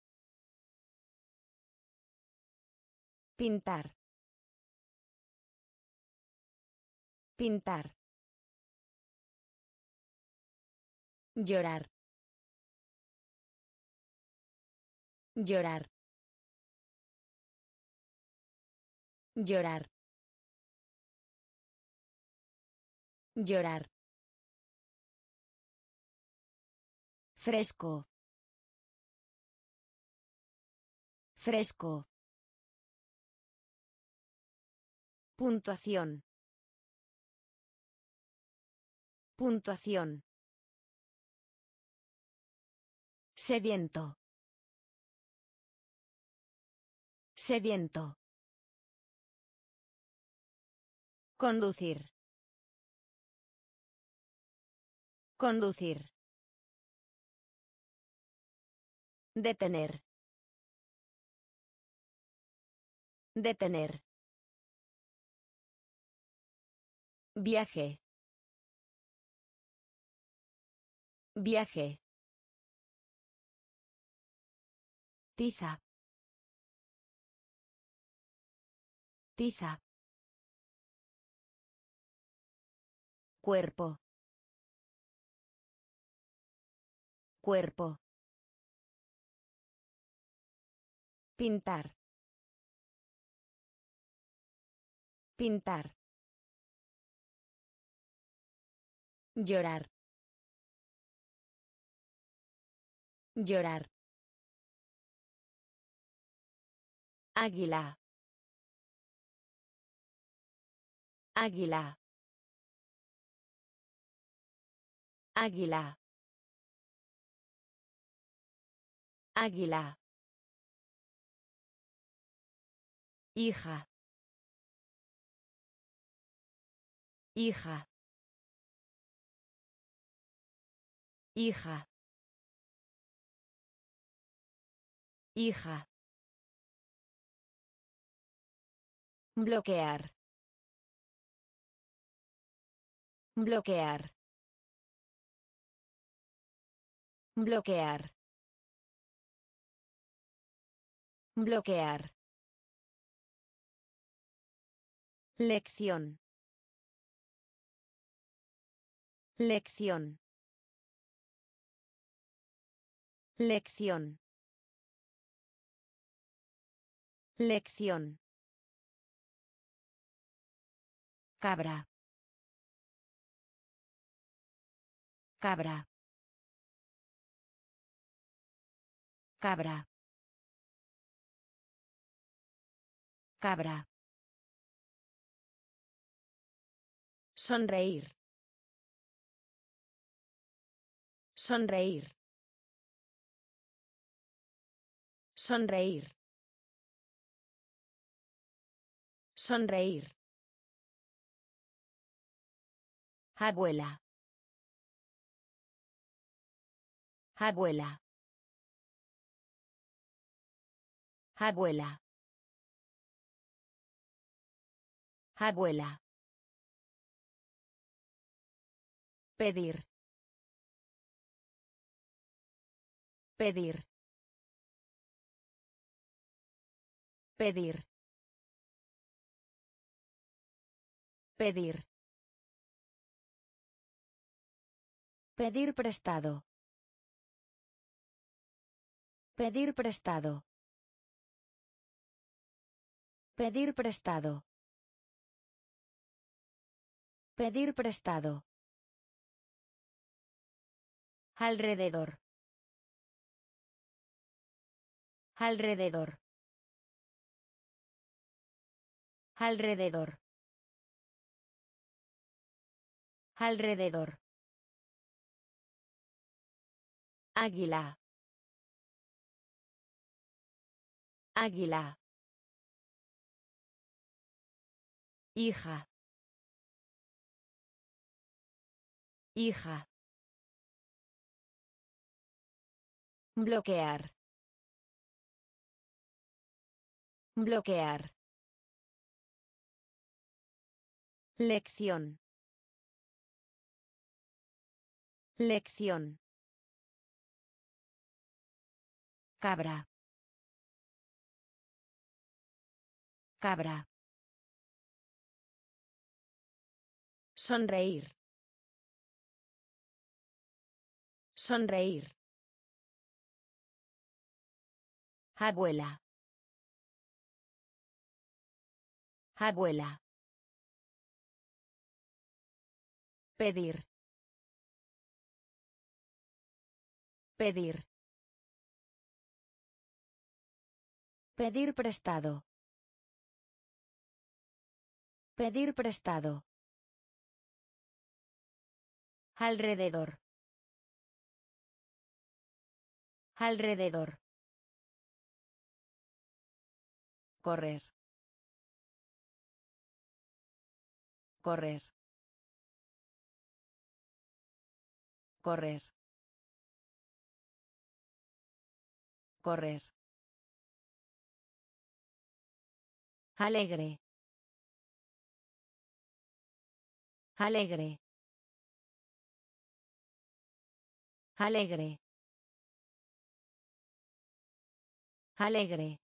Speaker 1: Pintar. Pintar. Llorar. Llorar. Llorar. Llorar. Fresco. Fresco. Puntuación. Puntuación. Sediento. Sediento. Conducir. Conducir. Detener. Detener. Viaje. Viaje. Tiza. Tiza. Cuerpo. Cuerpo. Pintar. Pintar. Llorar. Llorar. Águila. Águila. Águila. Águila. Hija. Hija. Hija. Hija. Bloquear. Bloquear. Bloquear. Bloquear. Lección. Lección. Lección. Lección. Cabra. Cabra. Cabra. Cabra. Sonreír. Sonreír. Sonreír. Sonreír. Abuela. Abuela. Abuela. Abuela. Pedir. Pedir. Pedir. Pedir. Pedir prestado. Pedir prestado. Pedir prestado. Pedir prestado. Alrededor. Alrededor. Alrededor. Alrededor. Águila. Águila. Hija. Hija. Bloquear. Bloquear. Lección. Lección. Cabra. Cabra. Sonreír. Sonreír. Abuela. Abuela. Pedir. Pedir. Pedir prestado. Pedir prestado. Alrededor. Alrededor. Correr. Correr. Correr. Correr. Alegre. Alegre. Alegre. Alegre.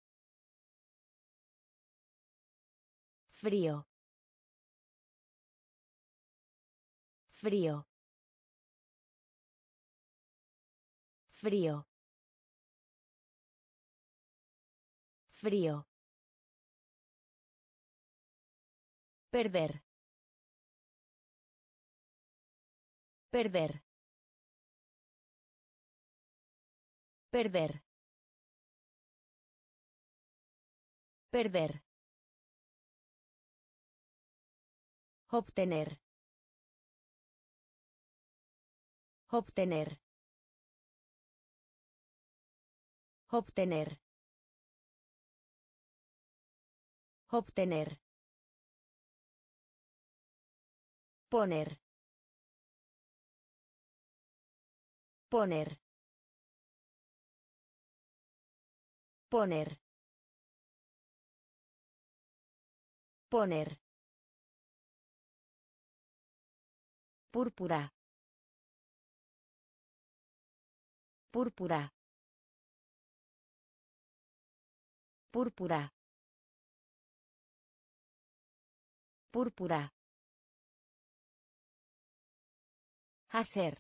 Speaker 1: Frío. Frío. Frío. Frío. Perder. Perder. Perder. Perder. Obtener. Obtener. Obtener. Obtener. Poner. Poner. Poner. Poner. Púrpura. Púrpura. Púrpura. Púrpura. Hacer.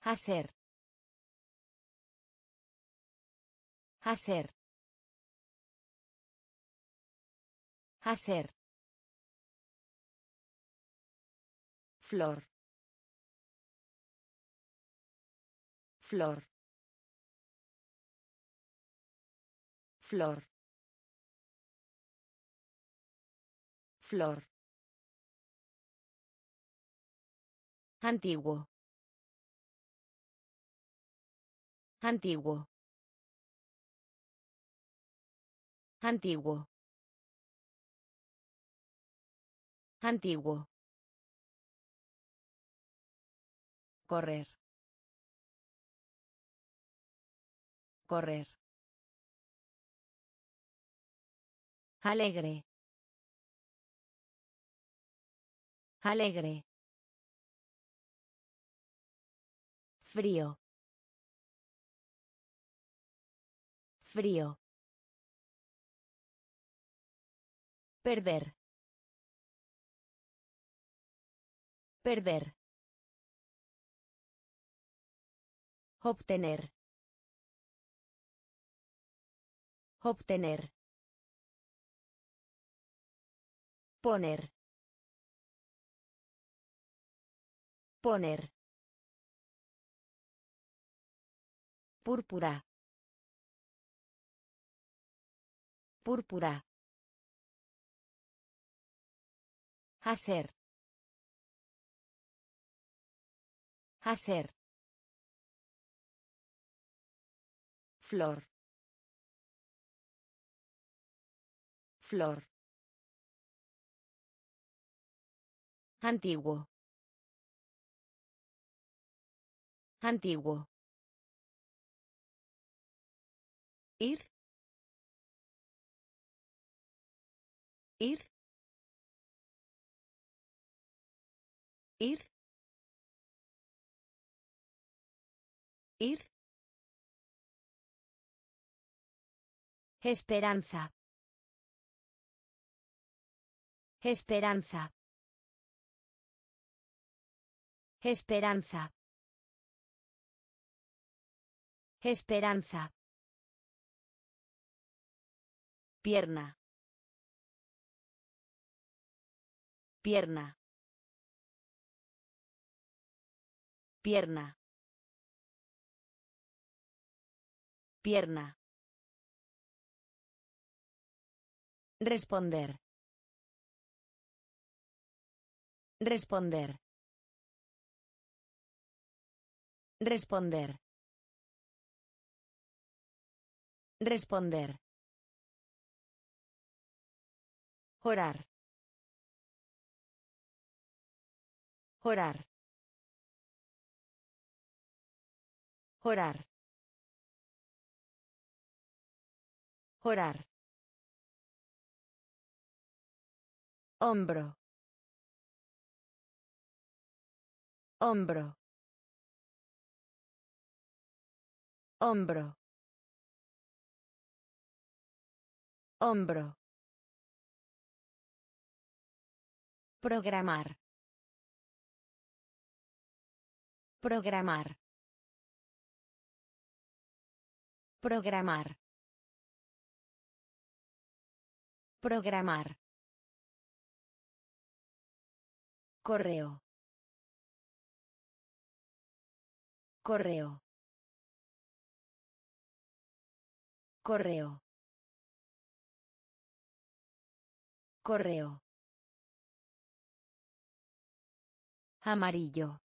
Speaker 1: Hacer. Hacer. Hacer. Flor. Flor. Flor. Flor. Antiguo. Antiguo. Antiguo. Antiguo. Correr. Correr. Alegre. Alegre. Frío. Frío. Perder. Perder. Obtener. Obtener. Poner. Poner. Púrpura. Púrpura. Hacer. Hacer. Flor. Flor. Antiguo. Antiguo. Ir. Ir. Ir. Ir. Esperanza. Esperanza. Esperanza. Esperanza. Pierna. Pierna. Pierna. Pierna. Responder. Responder. Responder. Responder. Orar. Orar. Orar. Orar. Hombro. Hombro. Hombro. Hombro. Programar. Programar. Programar. Programar. Correo. Correo. Correo. Correo. Amarillo.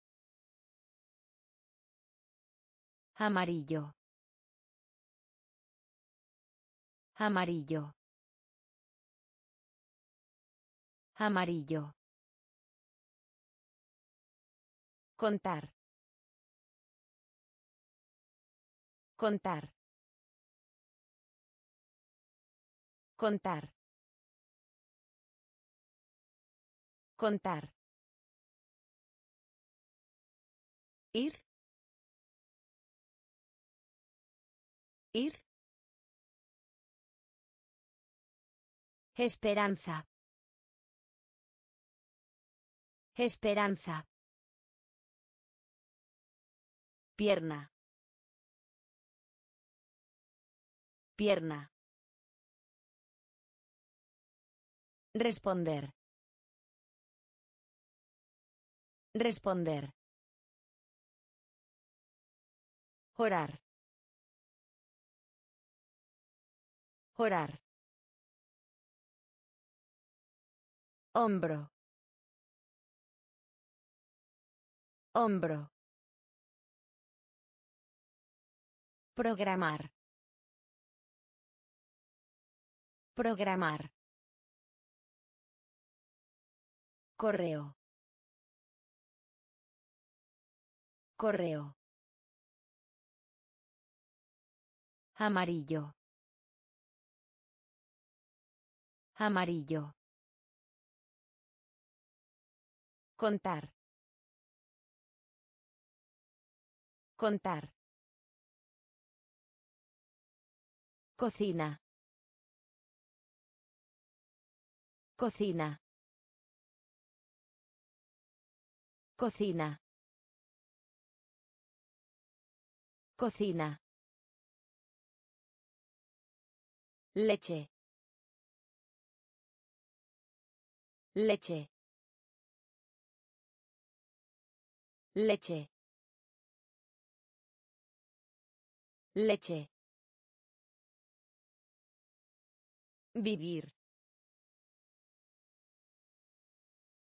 Speaker 1: Amarillo. Amarillo. Amarillo. Contar. Contar. Contar. Contar. Ir. Ir. Esperanza. Esperanza. Pierna. Pierna. Responder. Responder. Orar. Orar. Hombro. Hombro. Programar. Programar. Correo. Correo. Amarillo. Amarillo. Contar. Contar. Cocina. Cocina. Cocina. Cocina. Leche. Leche. Leche. Leche. Vivir.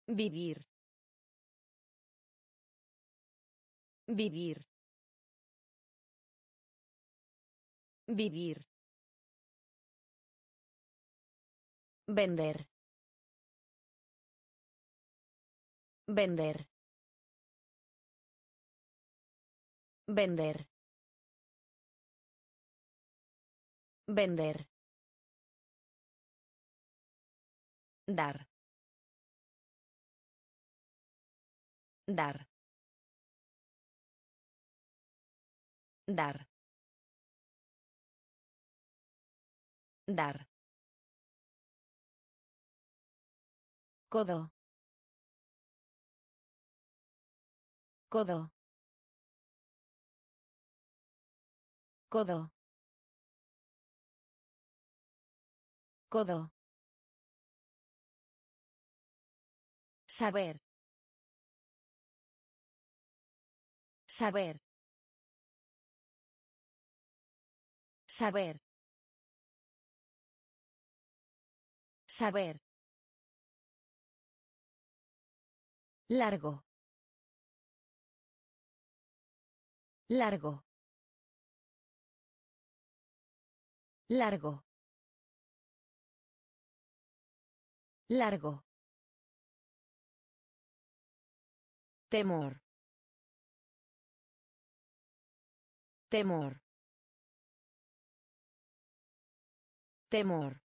Speaker 1: Vivir. Vivir. Vivir. Vender. Vender. Vender. Vender. Dar. Dar. Dar. Dar. Codo. Codo. Codo. Codo. Saber. Saber. Saber. Saber. Largo. Largo. Largo. Largo. Temor. Temor. Temor.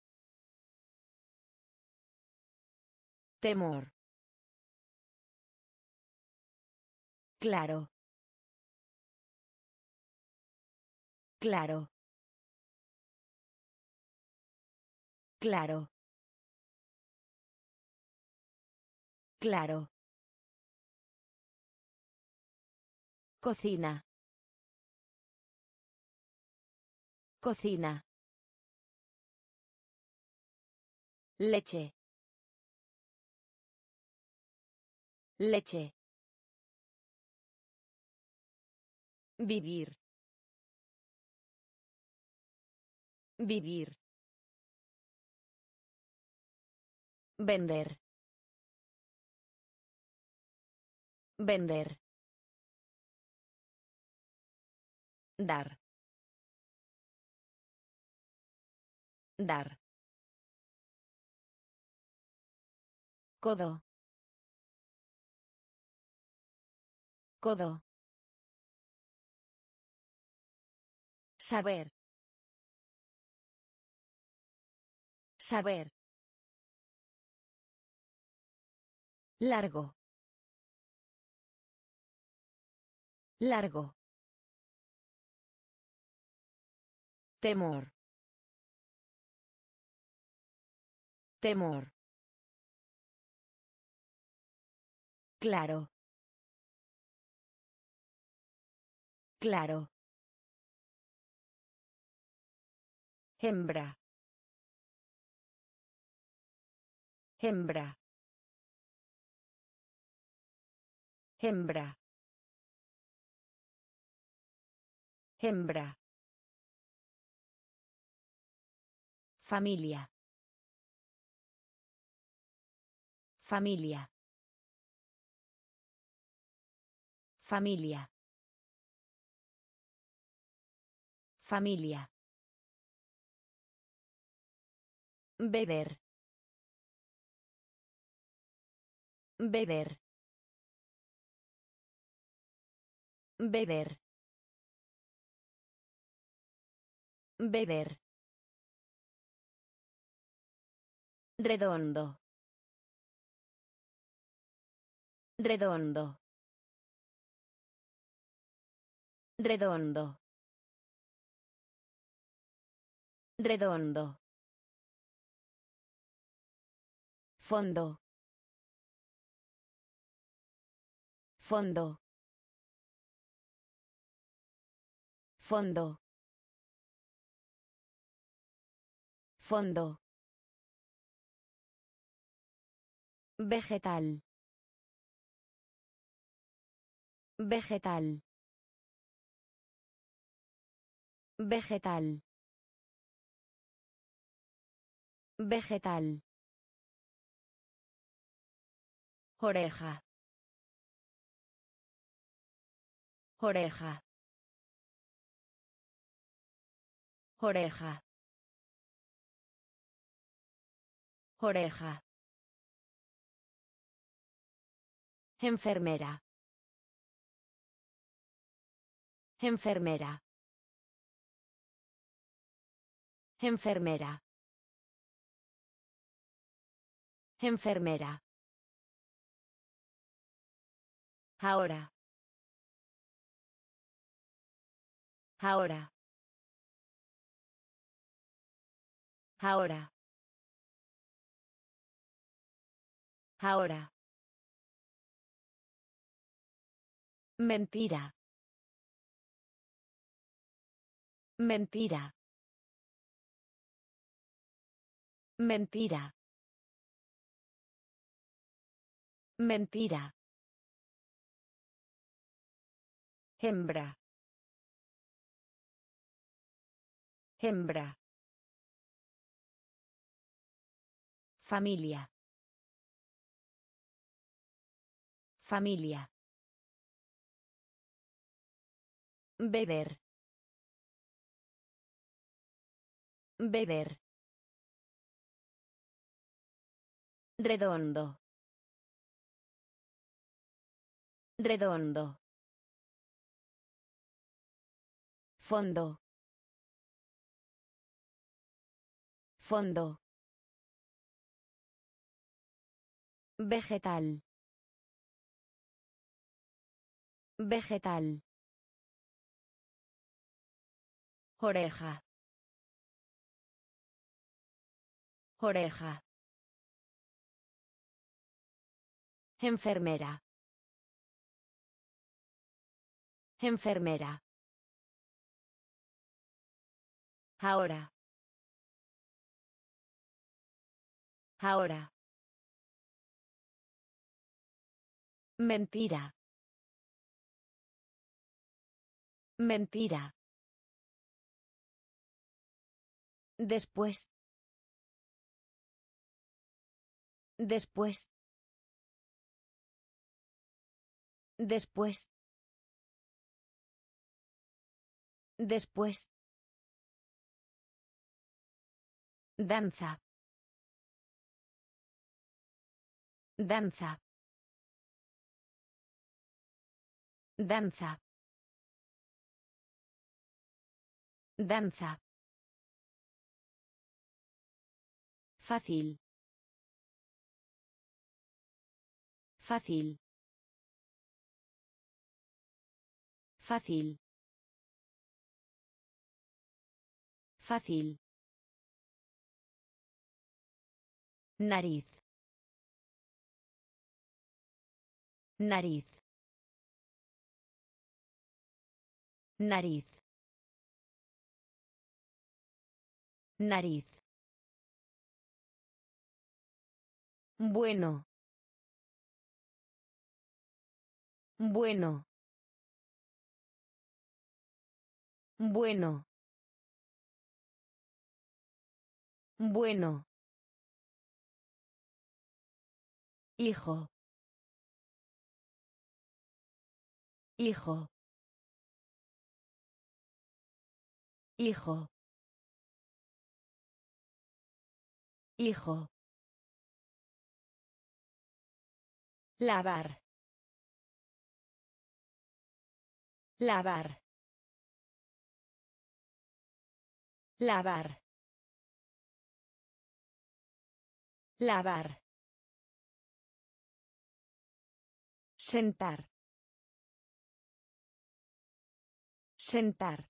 Speaker 1: Temor. Claro. Claro. Claro. Claro. Cocina. Cocina. Leche. Leche. Vivir. Vivir. Vender. Vender. Dar. Dar. Codo. Codo. Saber. Saber. Largo. Largo. Temor. Temor. Claro. Claro. Hembra. Hembra. Hembra. Hembra. Familia. Familia. Familia. Familia. Beber. Beber. Beber. Beber. Redondo. Redondo. Redondo. Redondo. Fondo. Fondo. Fondo. Fondo. Vegetal. Vegetal. Vegetal. Vegetal. Oreja. Oreja. Oreja. Oreja. Enfermera. Enfermera. Enfermera. Enfermera. Ahora. Ahora. Ahora. Ahora. Mentira. Mentira. Mentira. Mentira. Hembra. Hembra. Familia. Familia. Beber. Beber. Redondo. Redondo. Fondo. Fondo. Vegetal. Vegetal. Oreja. Oreja. Enfermera. Enfermera. Ahora. Ahora. Mentira. Mentira. Después. Después. Después. Después. Danza. Danza. Danza. Danza. Fácil. Fácil. Fácil. Fácil. Nariz. Nariz. Nariz. Nariz. Bueno. Bueno. Bueno. Bueno. Hijo. Hijo. Hijo. Hijo. Lavar. Lavar. Lavar. Lavar. Sentar. Sentar.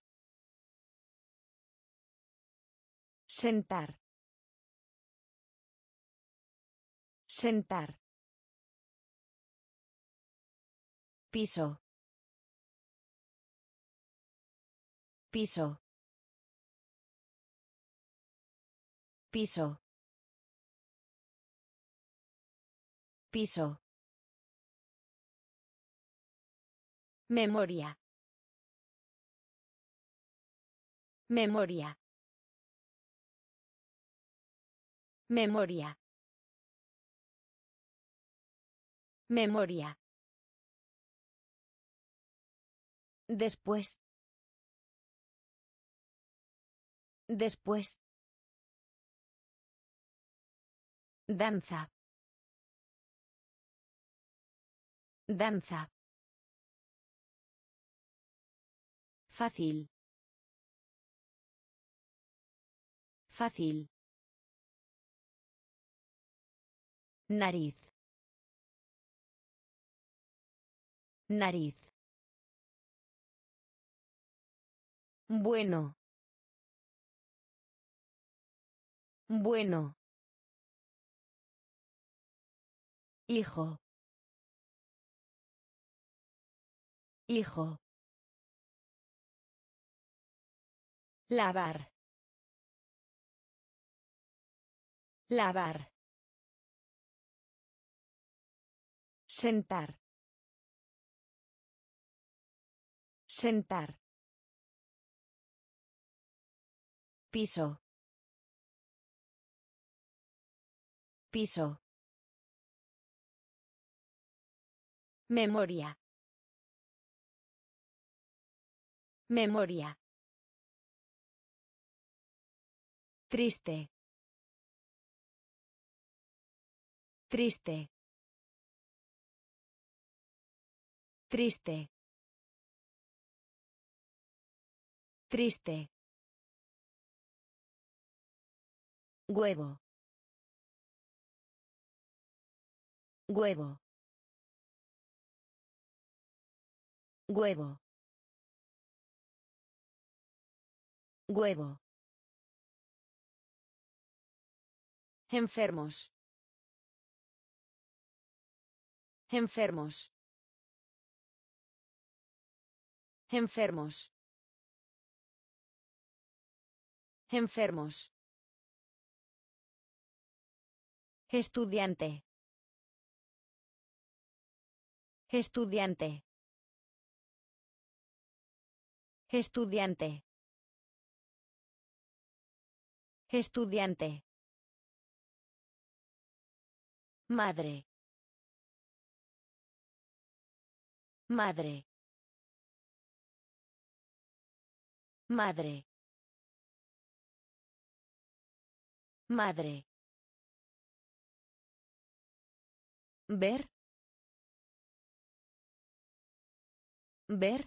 Speaker 1: Sentar. Sentar. Piso. Piso. Piso. Piso. Memoria. Memoria. Memoria. Memoria. Después. Después. Danza. Danza. Fácil. Fácil. Nariz. Nariz. Bueno. Bueno. Hijo. Hijo. Lavar. Lavar. Sentar. Sentar. Piso. Piso. Memoria. Memoria. Triste. Triste. Triste. Triste. Huevo. Huevo. Huevo. Huevo. Enfermos. Enfermos. Enfermos. Enfermos. Estudiante. Estudiante. Estudiante. Estudiante. Madre. Madre. Madre. Madre. Ver. Ver.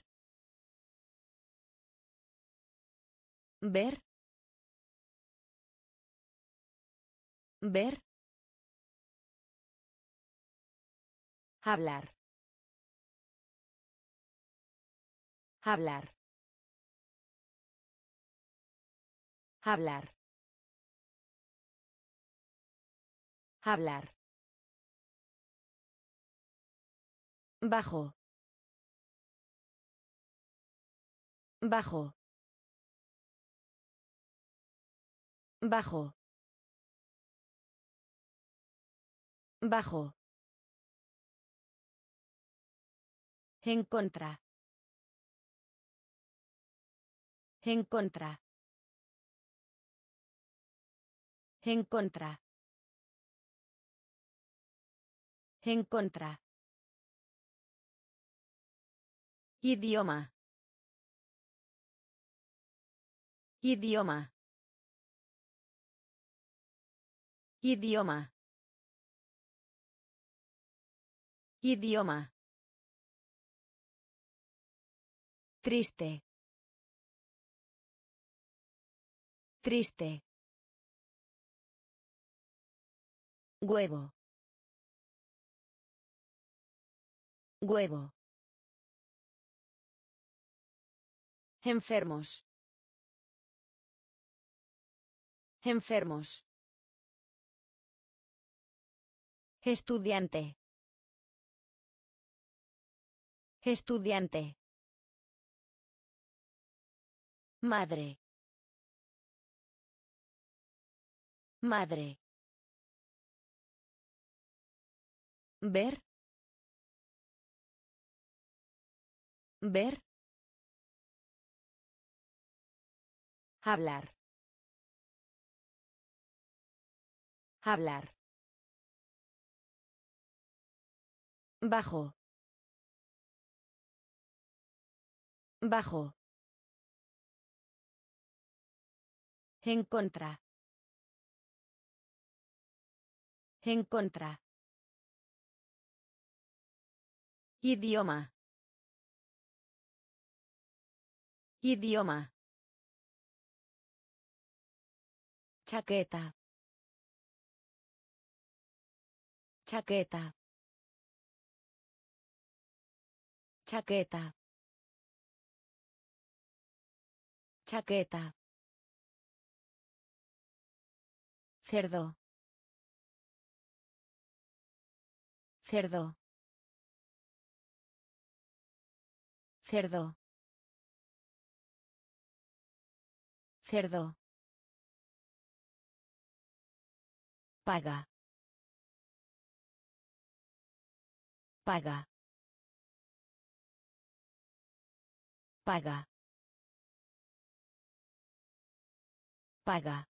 Speaker 1: Ver. Ver. Hablar. Hablar. Hablar. Hablar. Bajo. Bajo. Bajo. Bajo. En contra. En contra. En contra. En contra. Idioma. Idioma. Idioma. Idioma. Triste. Triste. Huevo. Huevo. Enfermos. Enfermos. Estudiante. Estudiante. Madre. Madre. Ver. Ver. Hablar. Hablar. Bajo. Bajo. En contra. En contra. Idioma. Idioma. Chaqueta. Chaqueta. Chaqueta. Chaqueta. Cerdo. Cerdo. Cerdo. Cerdo. Paga. Paga. Paga. Paga.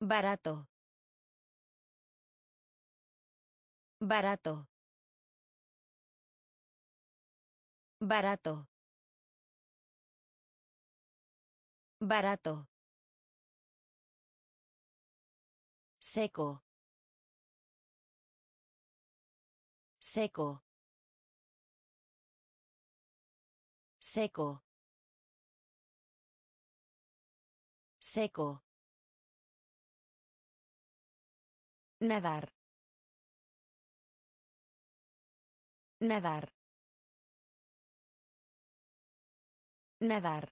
Speaker 1: Barato. Barato. Barato. Barato. Seco. Seco. Seco. Seco. Nadar. Nadar. Nadar.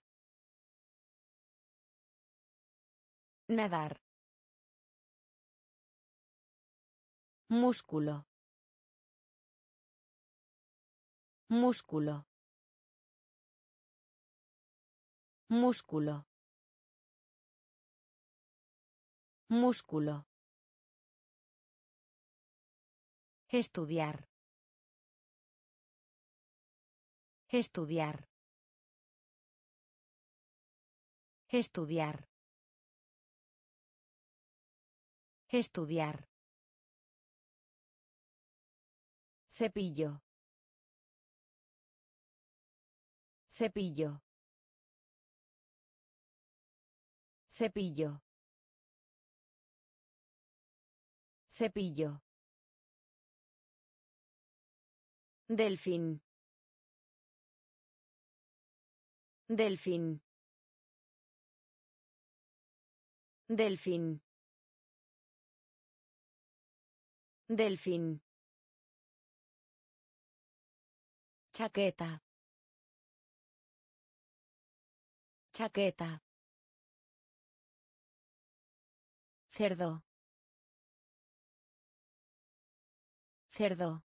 Speaker 1: Nadar. Músculo. Músculo. Músculo. Músculo. Estudiar. Estudiar. Estudiar. Estudiar. Cepillo. Cepillo. Cepillo. Cepillo. Delfín. Delfín. Delfín. Delfín. Chaqueta. Chaqueta. Cerdo. Cerdo.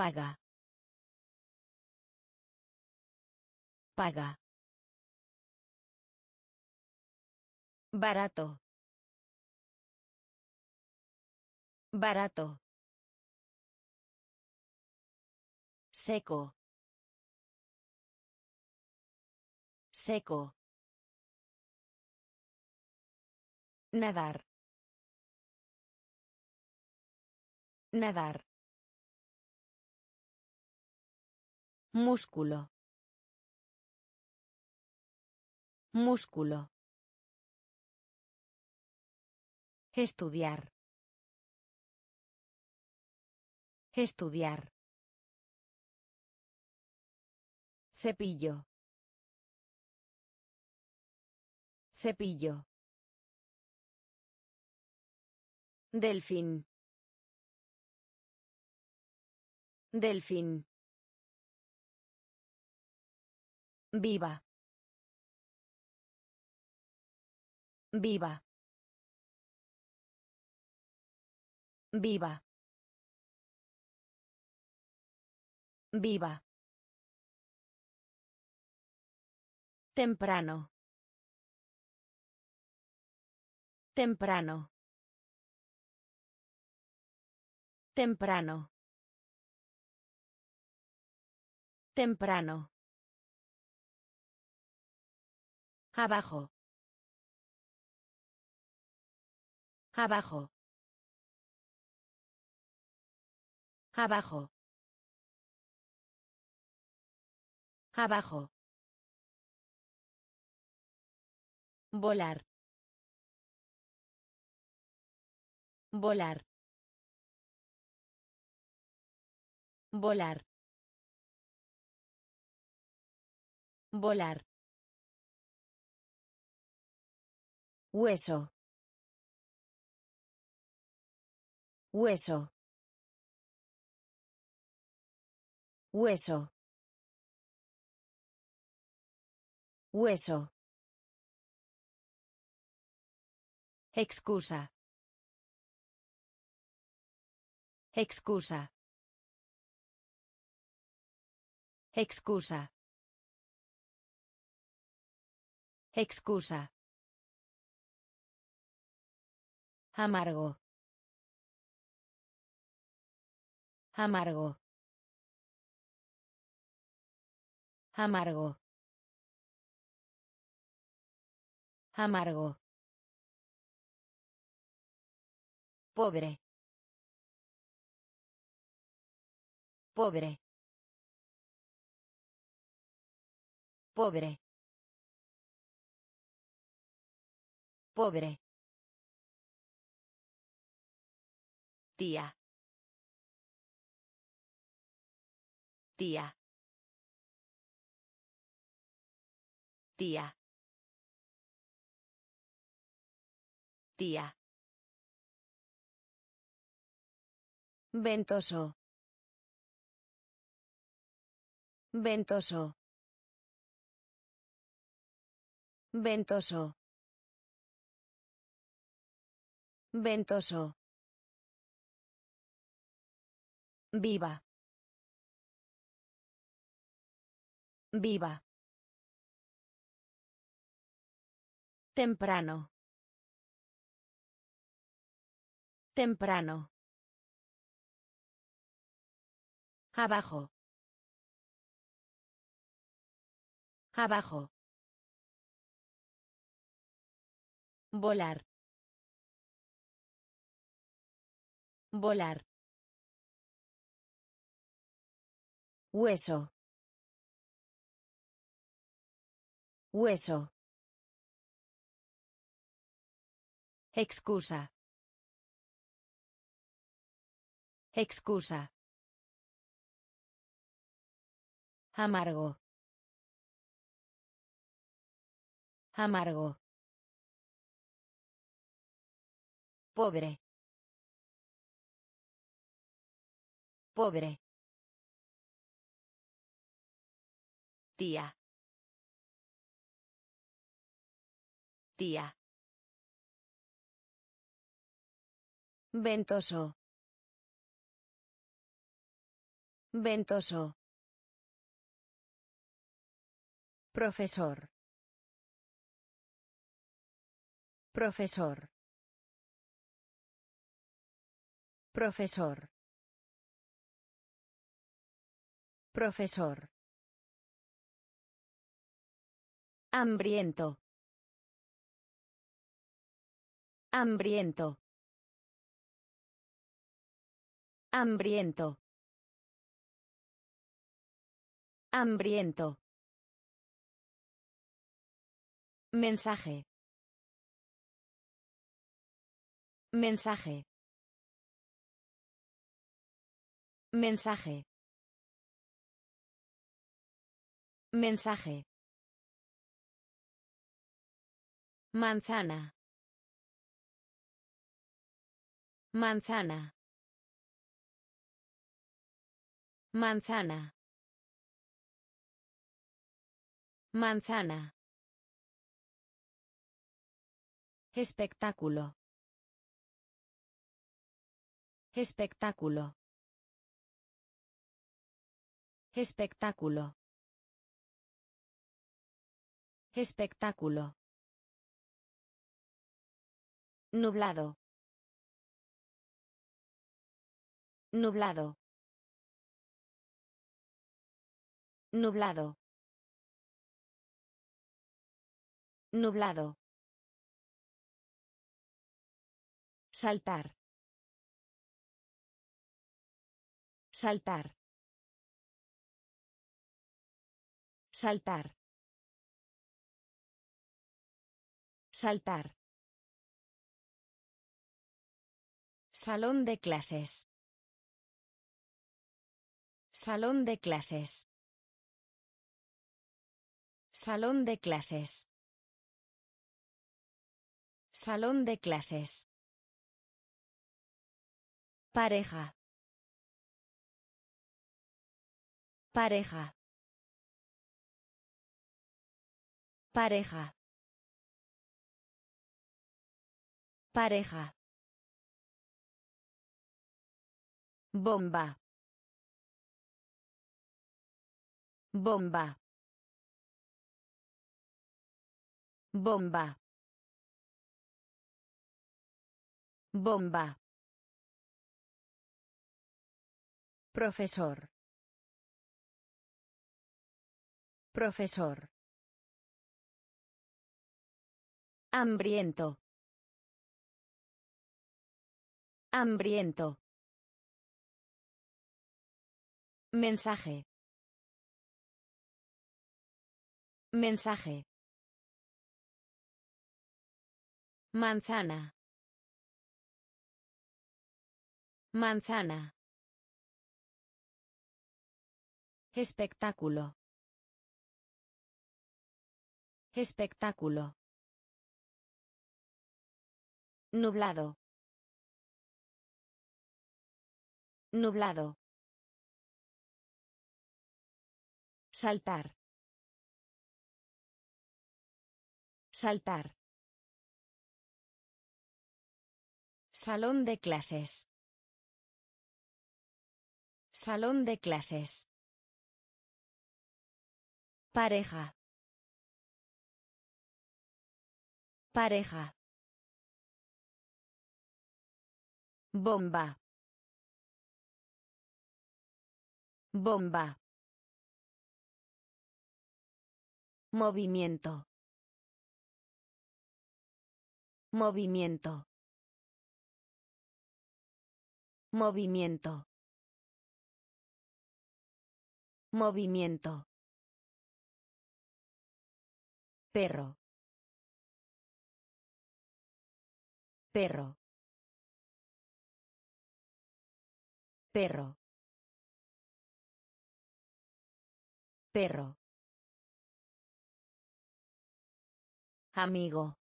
Speaker 1: Paga. Paga. Barato. Barato. Seco. Seco. Nadar. Nadar. Músculo. Músculo. Estudiar. Estudiar. Cepillo. Cepillo. Delfín. Delfín. Viva. Viva. Viva. Viva. Temprano. Temprano. Temprano. Temprano. Abajo. Abajo. Abajo. Abajo. Volar. Volar. Volar. Volar. Hueso. Hueso. Hueso. Hueso. Excusa. Excusa. Excusa. Excusa. Amargo. Amargo. Amargo. Amargo. Pobre. Pobre. Pobre. Pobre. Tía. Tía. Tía. Tía. Ventoso. Ventoso. Ventoso. Ventoso. Viva. Viva. Temprano. Temprano. Abajo. Abajo. Volar. Volar. Hueso. Hueso. Excusa. Excusa. Amargo. Amargo. Pobre. Pobre. Tía. Tía. Ventoso. Ventoso. Profesor. Profesor. Profesor. Profesor. Hambriento. Hambriento. Hambriento. Hambriento. Mensaje. Mensaje. Mensaje. Mensaje. Manzana. Manzana. Manzana. Manzana. Espectáculo. Espectáculo. Espectáculo. Espectáculo. Nublado. Nublado. Nublado. Nublado. Saltar. Saltar. Saltar. Saltar. Salón de clases. Salón de clases. Salón de clases. Salón de clases. Pareja. Pareja. Pareja. Pareja. Bomba. Bomba. Bomba. Bomba. Profesor. Profesor. Hambriento. Hambriento. Mensaje. Mensaje. Manzana. Manzana. Espectáculo. Espectáculo. Nublado. Nublado. Saltar. Saltar. Salón de clases. Salón de clases. Pareja. Pareja. Bomba. Bomba. Movimiento. Movimiento. Movimiento. Movimiento. Perro. Perro. Perro. Perro. Amigo.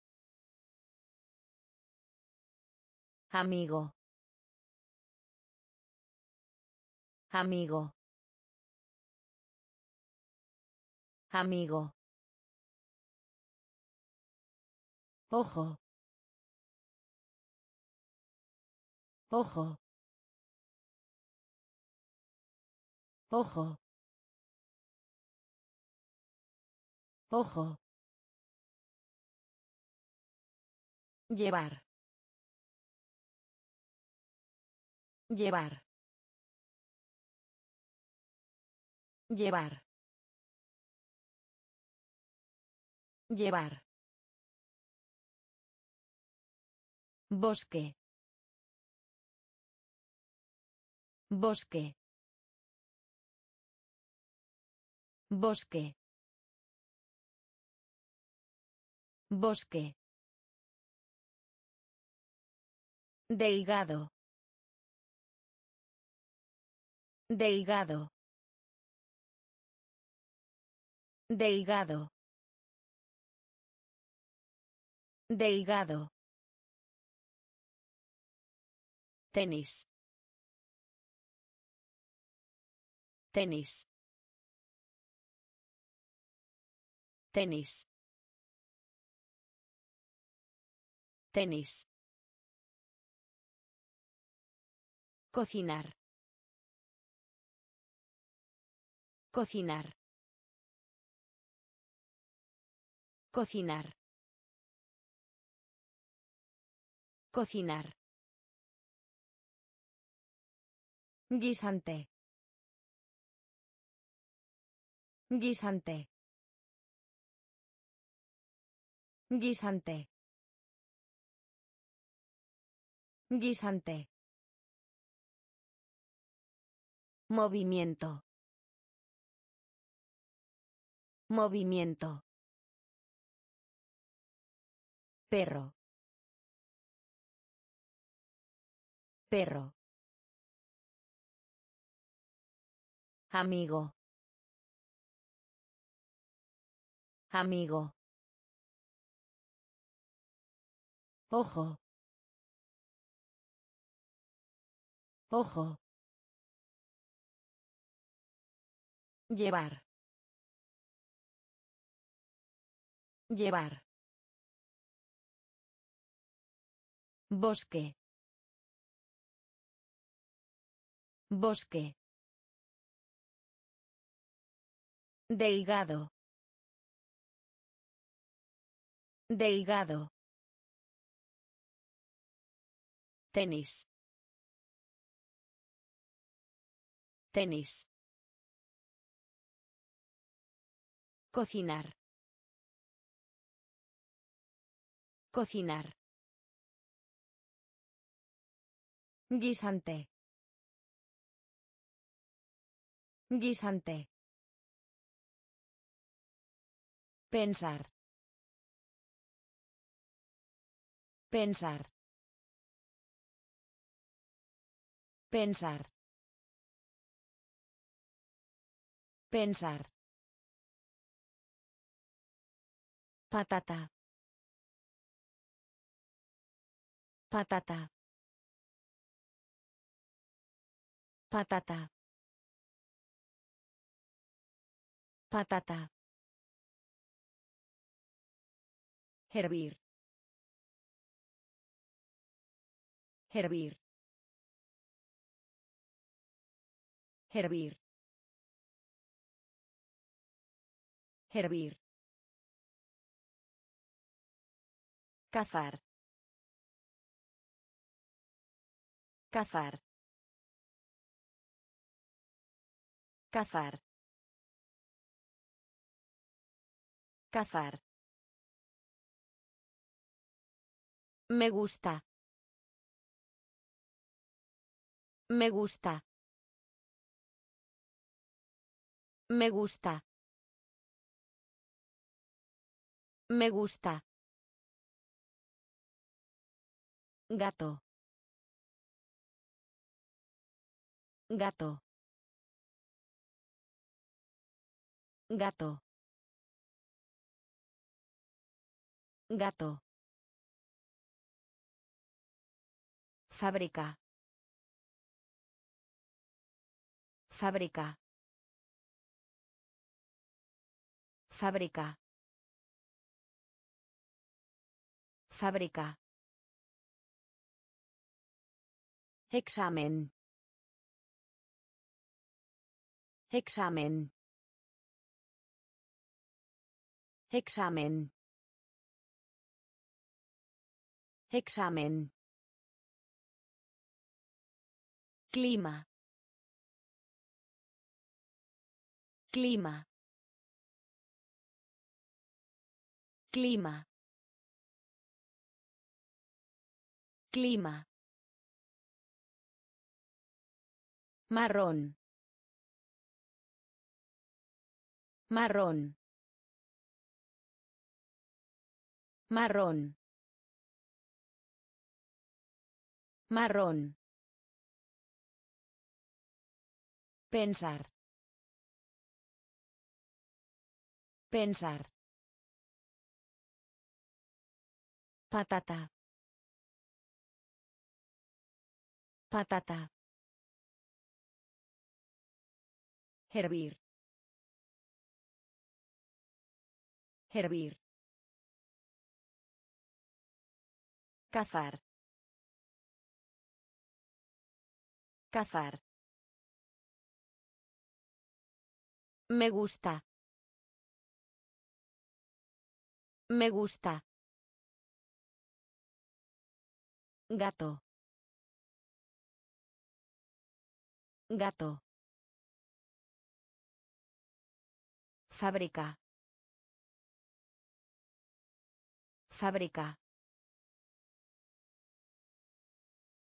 Speaker 1: Amigo. Amigo. Amigo. Ojo. Ojo. Ojo. Ojo. Llevar. Llevar. Llevar. Llevar. Bosque. Bosque. Bosque. Bosque. Delgado. Delgado. Delgado. Delgado. Tenis. Tenis. Tenis. Tenis. Cocinar. Cocinar. Cocinar. Cocinar. Guisante. Guisante. Guisante. Guisante. Movimiento. Movimiento. Perro. Perro. Amigo. Amigo. Ojo. Ojo. Llevar. Llevar. Bosque. Bosque. Delgado. Delgado. Tenis. Tenis. Cocinar. Cocinar. Guisante. Guisante. Pensar. Pensar. Pensar. Pensar. Patata. Patata. Patata. Patata. Hervir. Hervir. Hervir. Hervir. Cazar. Cazar. Cazar. Cazar. Me gusta. Me gusta. Me gusta. Me gusta. Gato. Gato. Gato. Gato. Fábrica. Fábrica. Fábrica. Fábrica. Examen. Examen. Examen. Examen. Clima. Clima. Clima. Clima. Marrón. Marrón. Marrón. Marrón. Pensar. Pensar. Patata. Patata. Hervir. Hervir. Cazar. Cazar. Me gusta. Me gusta. Gato. Gato. Fábrica. Fábrica.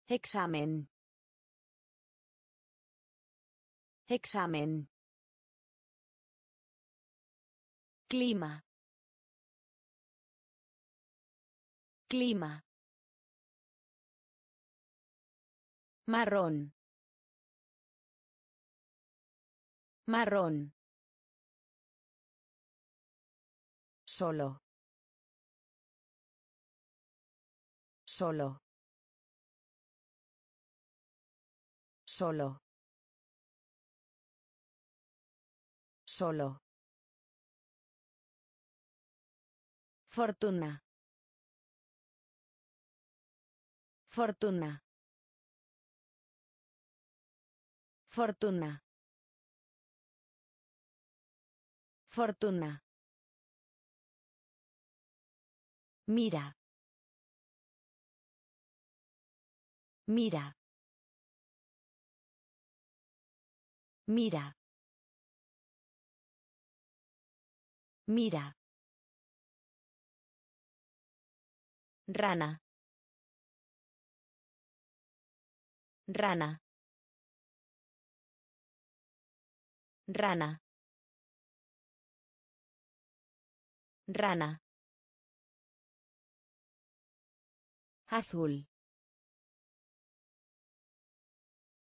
Speaker 1: Examen. Examen. Clima. Clima. Marrón. Marrón. Solo. Solo. Solo. Solo. Fortuna. Fortuna. Fortuna. Fortuna. Mira. Mira. Mira. Mira. Rana. Rana. Rana. Rana. Azul.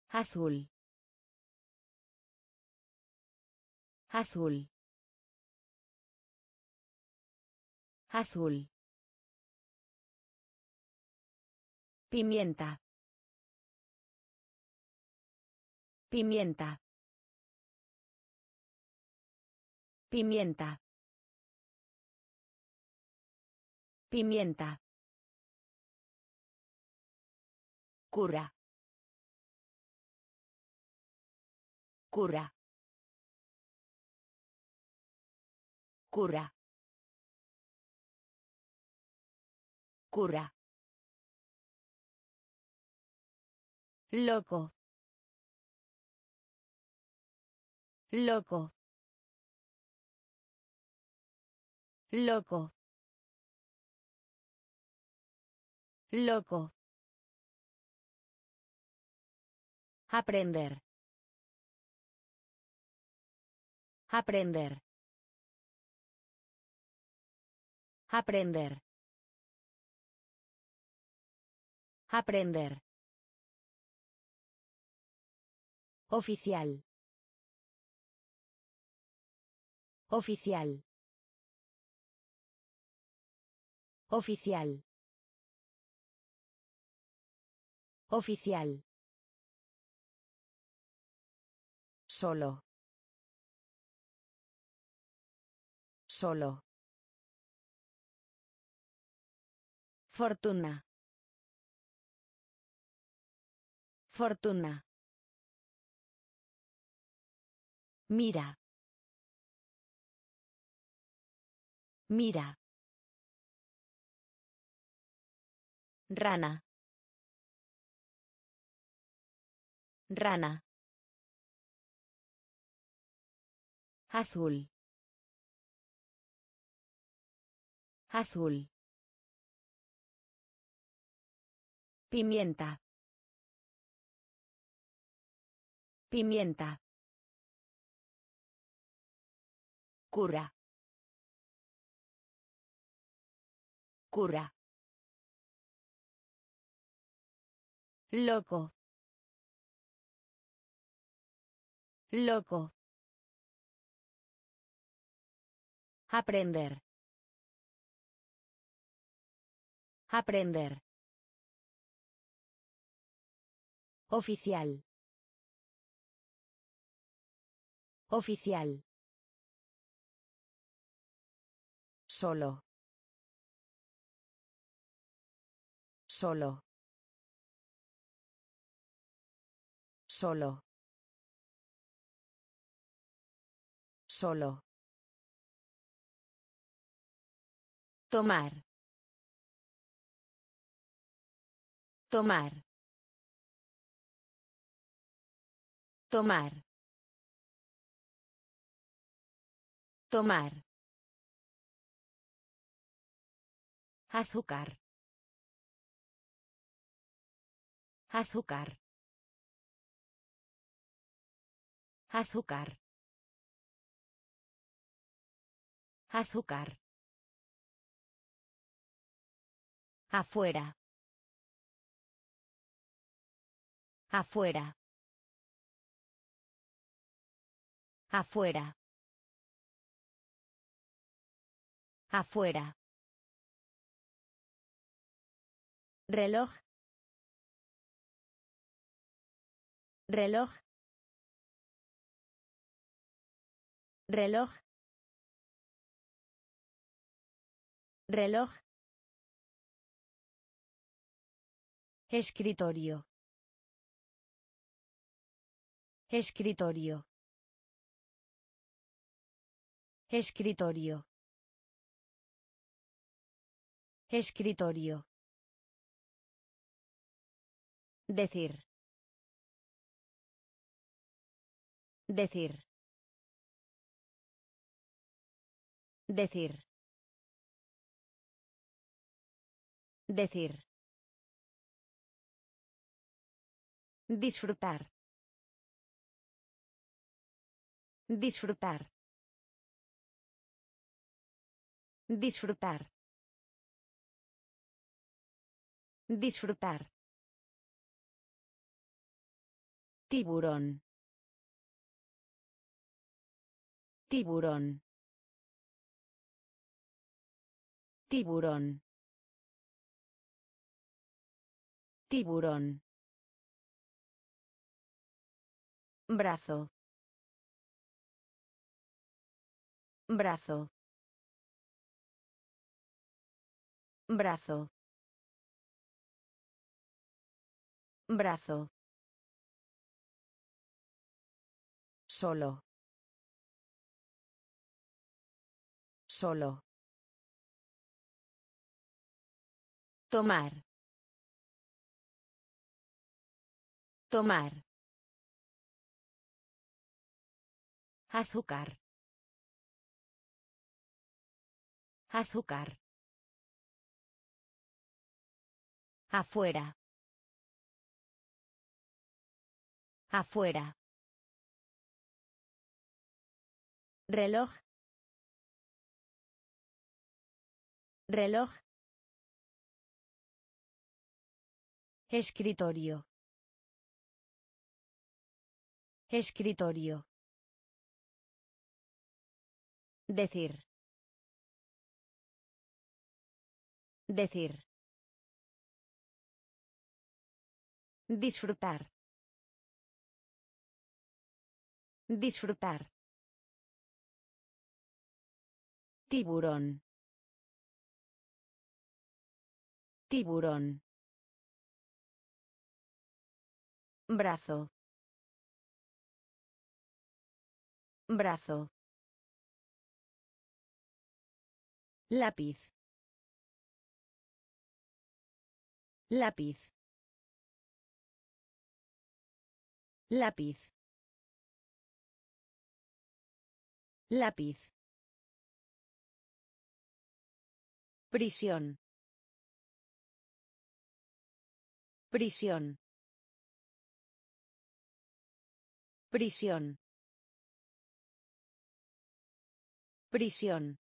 Speaker 1: Azul. Azul. Azul. Pimienta. Pimienta. Pimienta. Pimienta. Cura. Cura. Cura. Cura. Loco. Loco. Loco. Loco. Aprender. Aprender. Aprender. Aprender. Oficial. Oficial. Oficial. Oficial. Solo. Solo. Fortuna. Fortuna. Mira. Mira. Rana. Rana. Azul. Azul. Pimienta. Pimienta. Cura. Cura. Loco. Loco. Aprender. Aprender. Oficial. Oficial. Solo. Solo. Solo. Solo. Tomar. Tomar. Tomar. Tomar. Azúcar. Azúcar. Azúcar. Azúcar. Afuera. Afuera. Afuera. Afuera. Reloj. Reloj. Reloj. Reloj. Escritorio. Escritorio. Escritorio. Escritorio. Decir. Decir. Decir. Decir. Disfrutar. Disfrutar. Disfrutar. Disfrutar. Tiburón. Tiburón. Tiburón. Tiburón. Brazo. Brazo. Brazo. Brazo. Solo. Solo. Tomar. Tomar. Azúcar. Azúcar. Afuera. Afuera. Reloj. Reloj. Escritorio. Escritorio. Decir. Decir. Disfrutar. Disfrutar. Tiburón. Tiburón. Brazo. Brazo. Lápiz. Lápiz. Lápiz. Lápiz. Prisión. Prisión. Prisión. Prisión.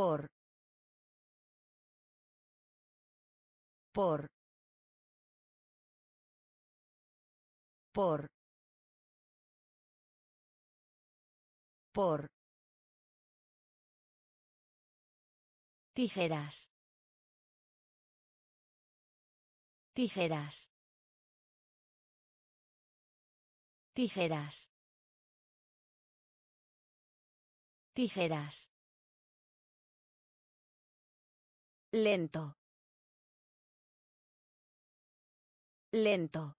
Speaker 1: Por. Por. Por. Por. Tijeras. Tijeras. Tijeras. Tijeras. Lento. Lento.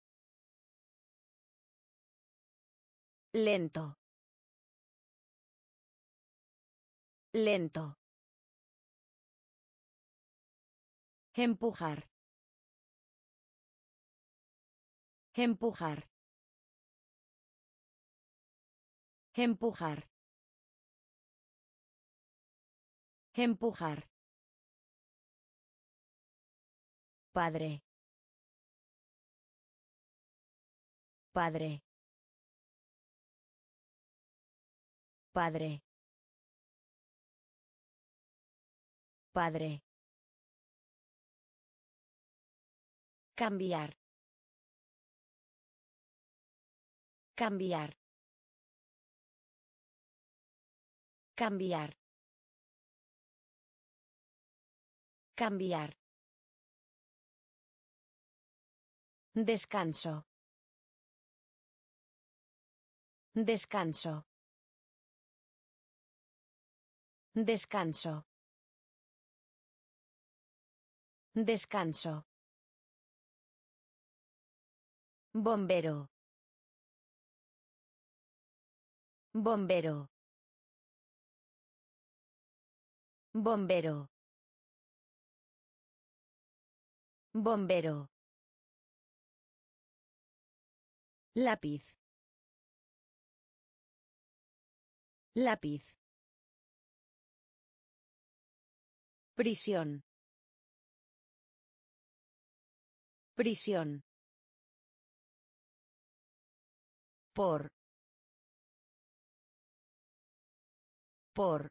Speaker 1: Lento. Lento. Empujar. Empujar. Empujar. Empujar. Padre. Padre. Padre. Padre. Cambiar. Cambiar. Cambiar. Cambiar. Descanso. Descanso. Descanso. Descanso. Bombero. Bombero. Bombero. Bombero. Lápiz. Lápiz. Prisión. Prisión. Por. Por.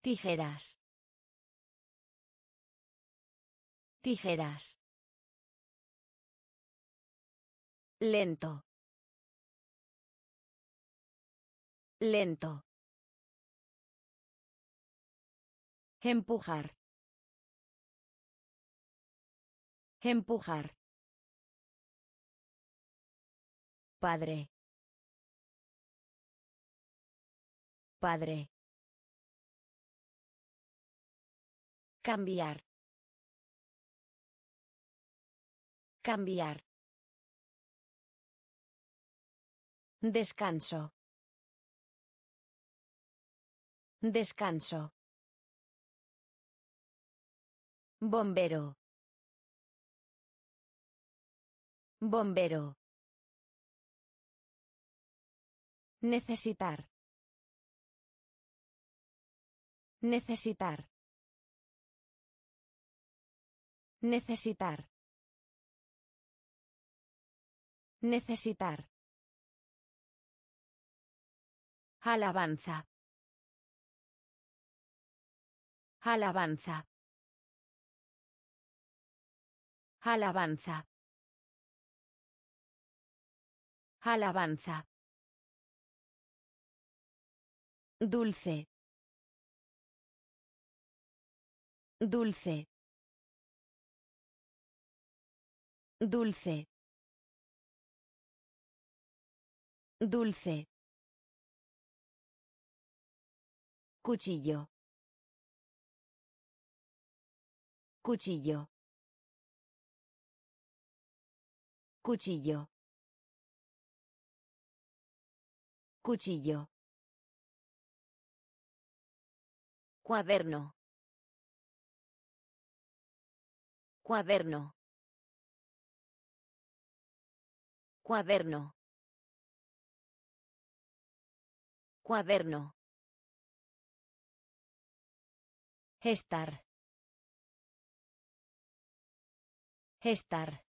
Speaker 1: Tijeras. Tijeras. Lento. Lento. Empujar. Empujar. Padre. Padre. Cambiar. Cambiar. Descanso. Descanso. Bombero. Bombero. Necesitar. Necesitar. Necesitar. Necesitar. Alabanza. Alabanza. Alabanza. Alabanza. Dulce. Dulce. Dulce. Dulce. Cuchillo. Cuchillo. Cuchillo. Cuchillo. Cuaderno. Cuaderno. Cuaderno. Cuaderno. Estar. Estar.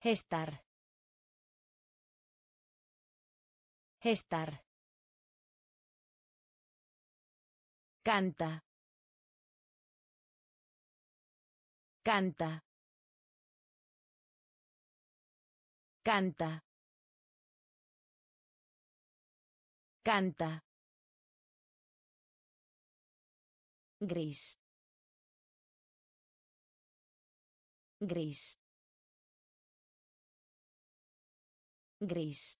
Speaker 1: Estar. Estar. Canta. Canta. Canta. Canta. Gris. Gris. Gris.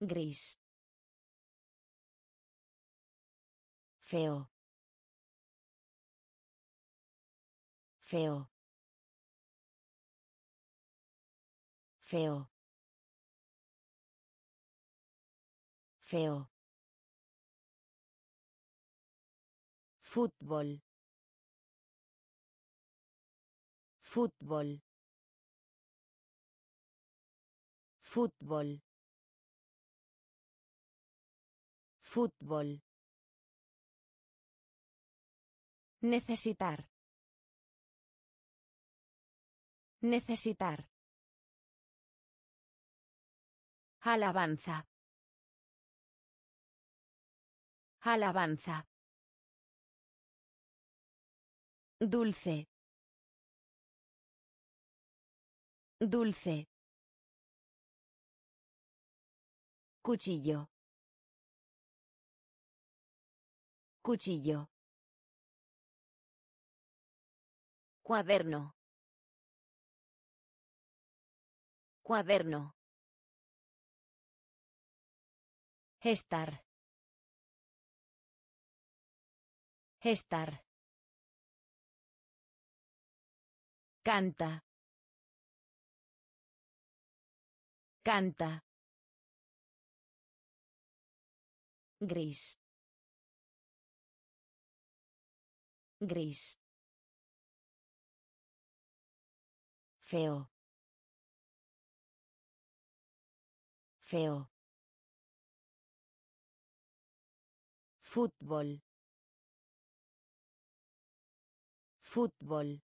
Speaker 1: Gris. Feo. Feo. Feo. Feo. Fútbol. Fútbol. Fútbol. Fútbol. Necesitar. Necesitar. Alabanza. Alabanza. Dulce. Dulce. Cuchillo. Cuchillo. Cuaderno. Cuaderno. Estar. Estar. Canta. Canta. Gris. Gris. Feo. Feo. Fútbol. Fútbol.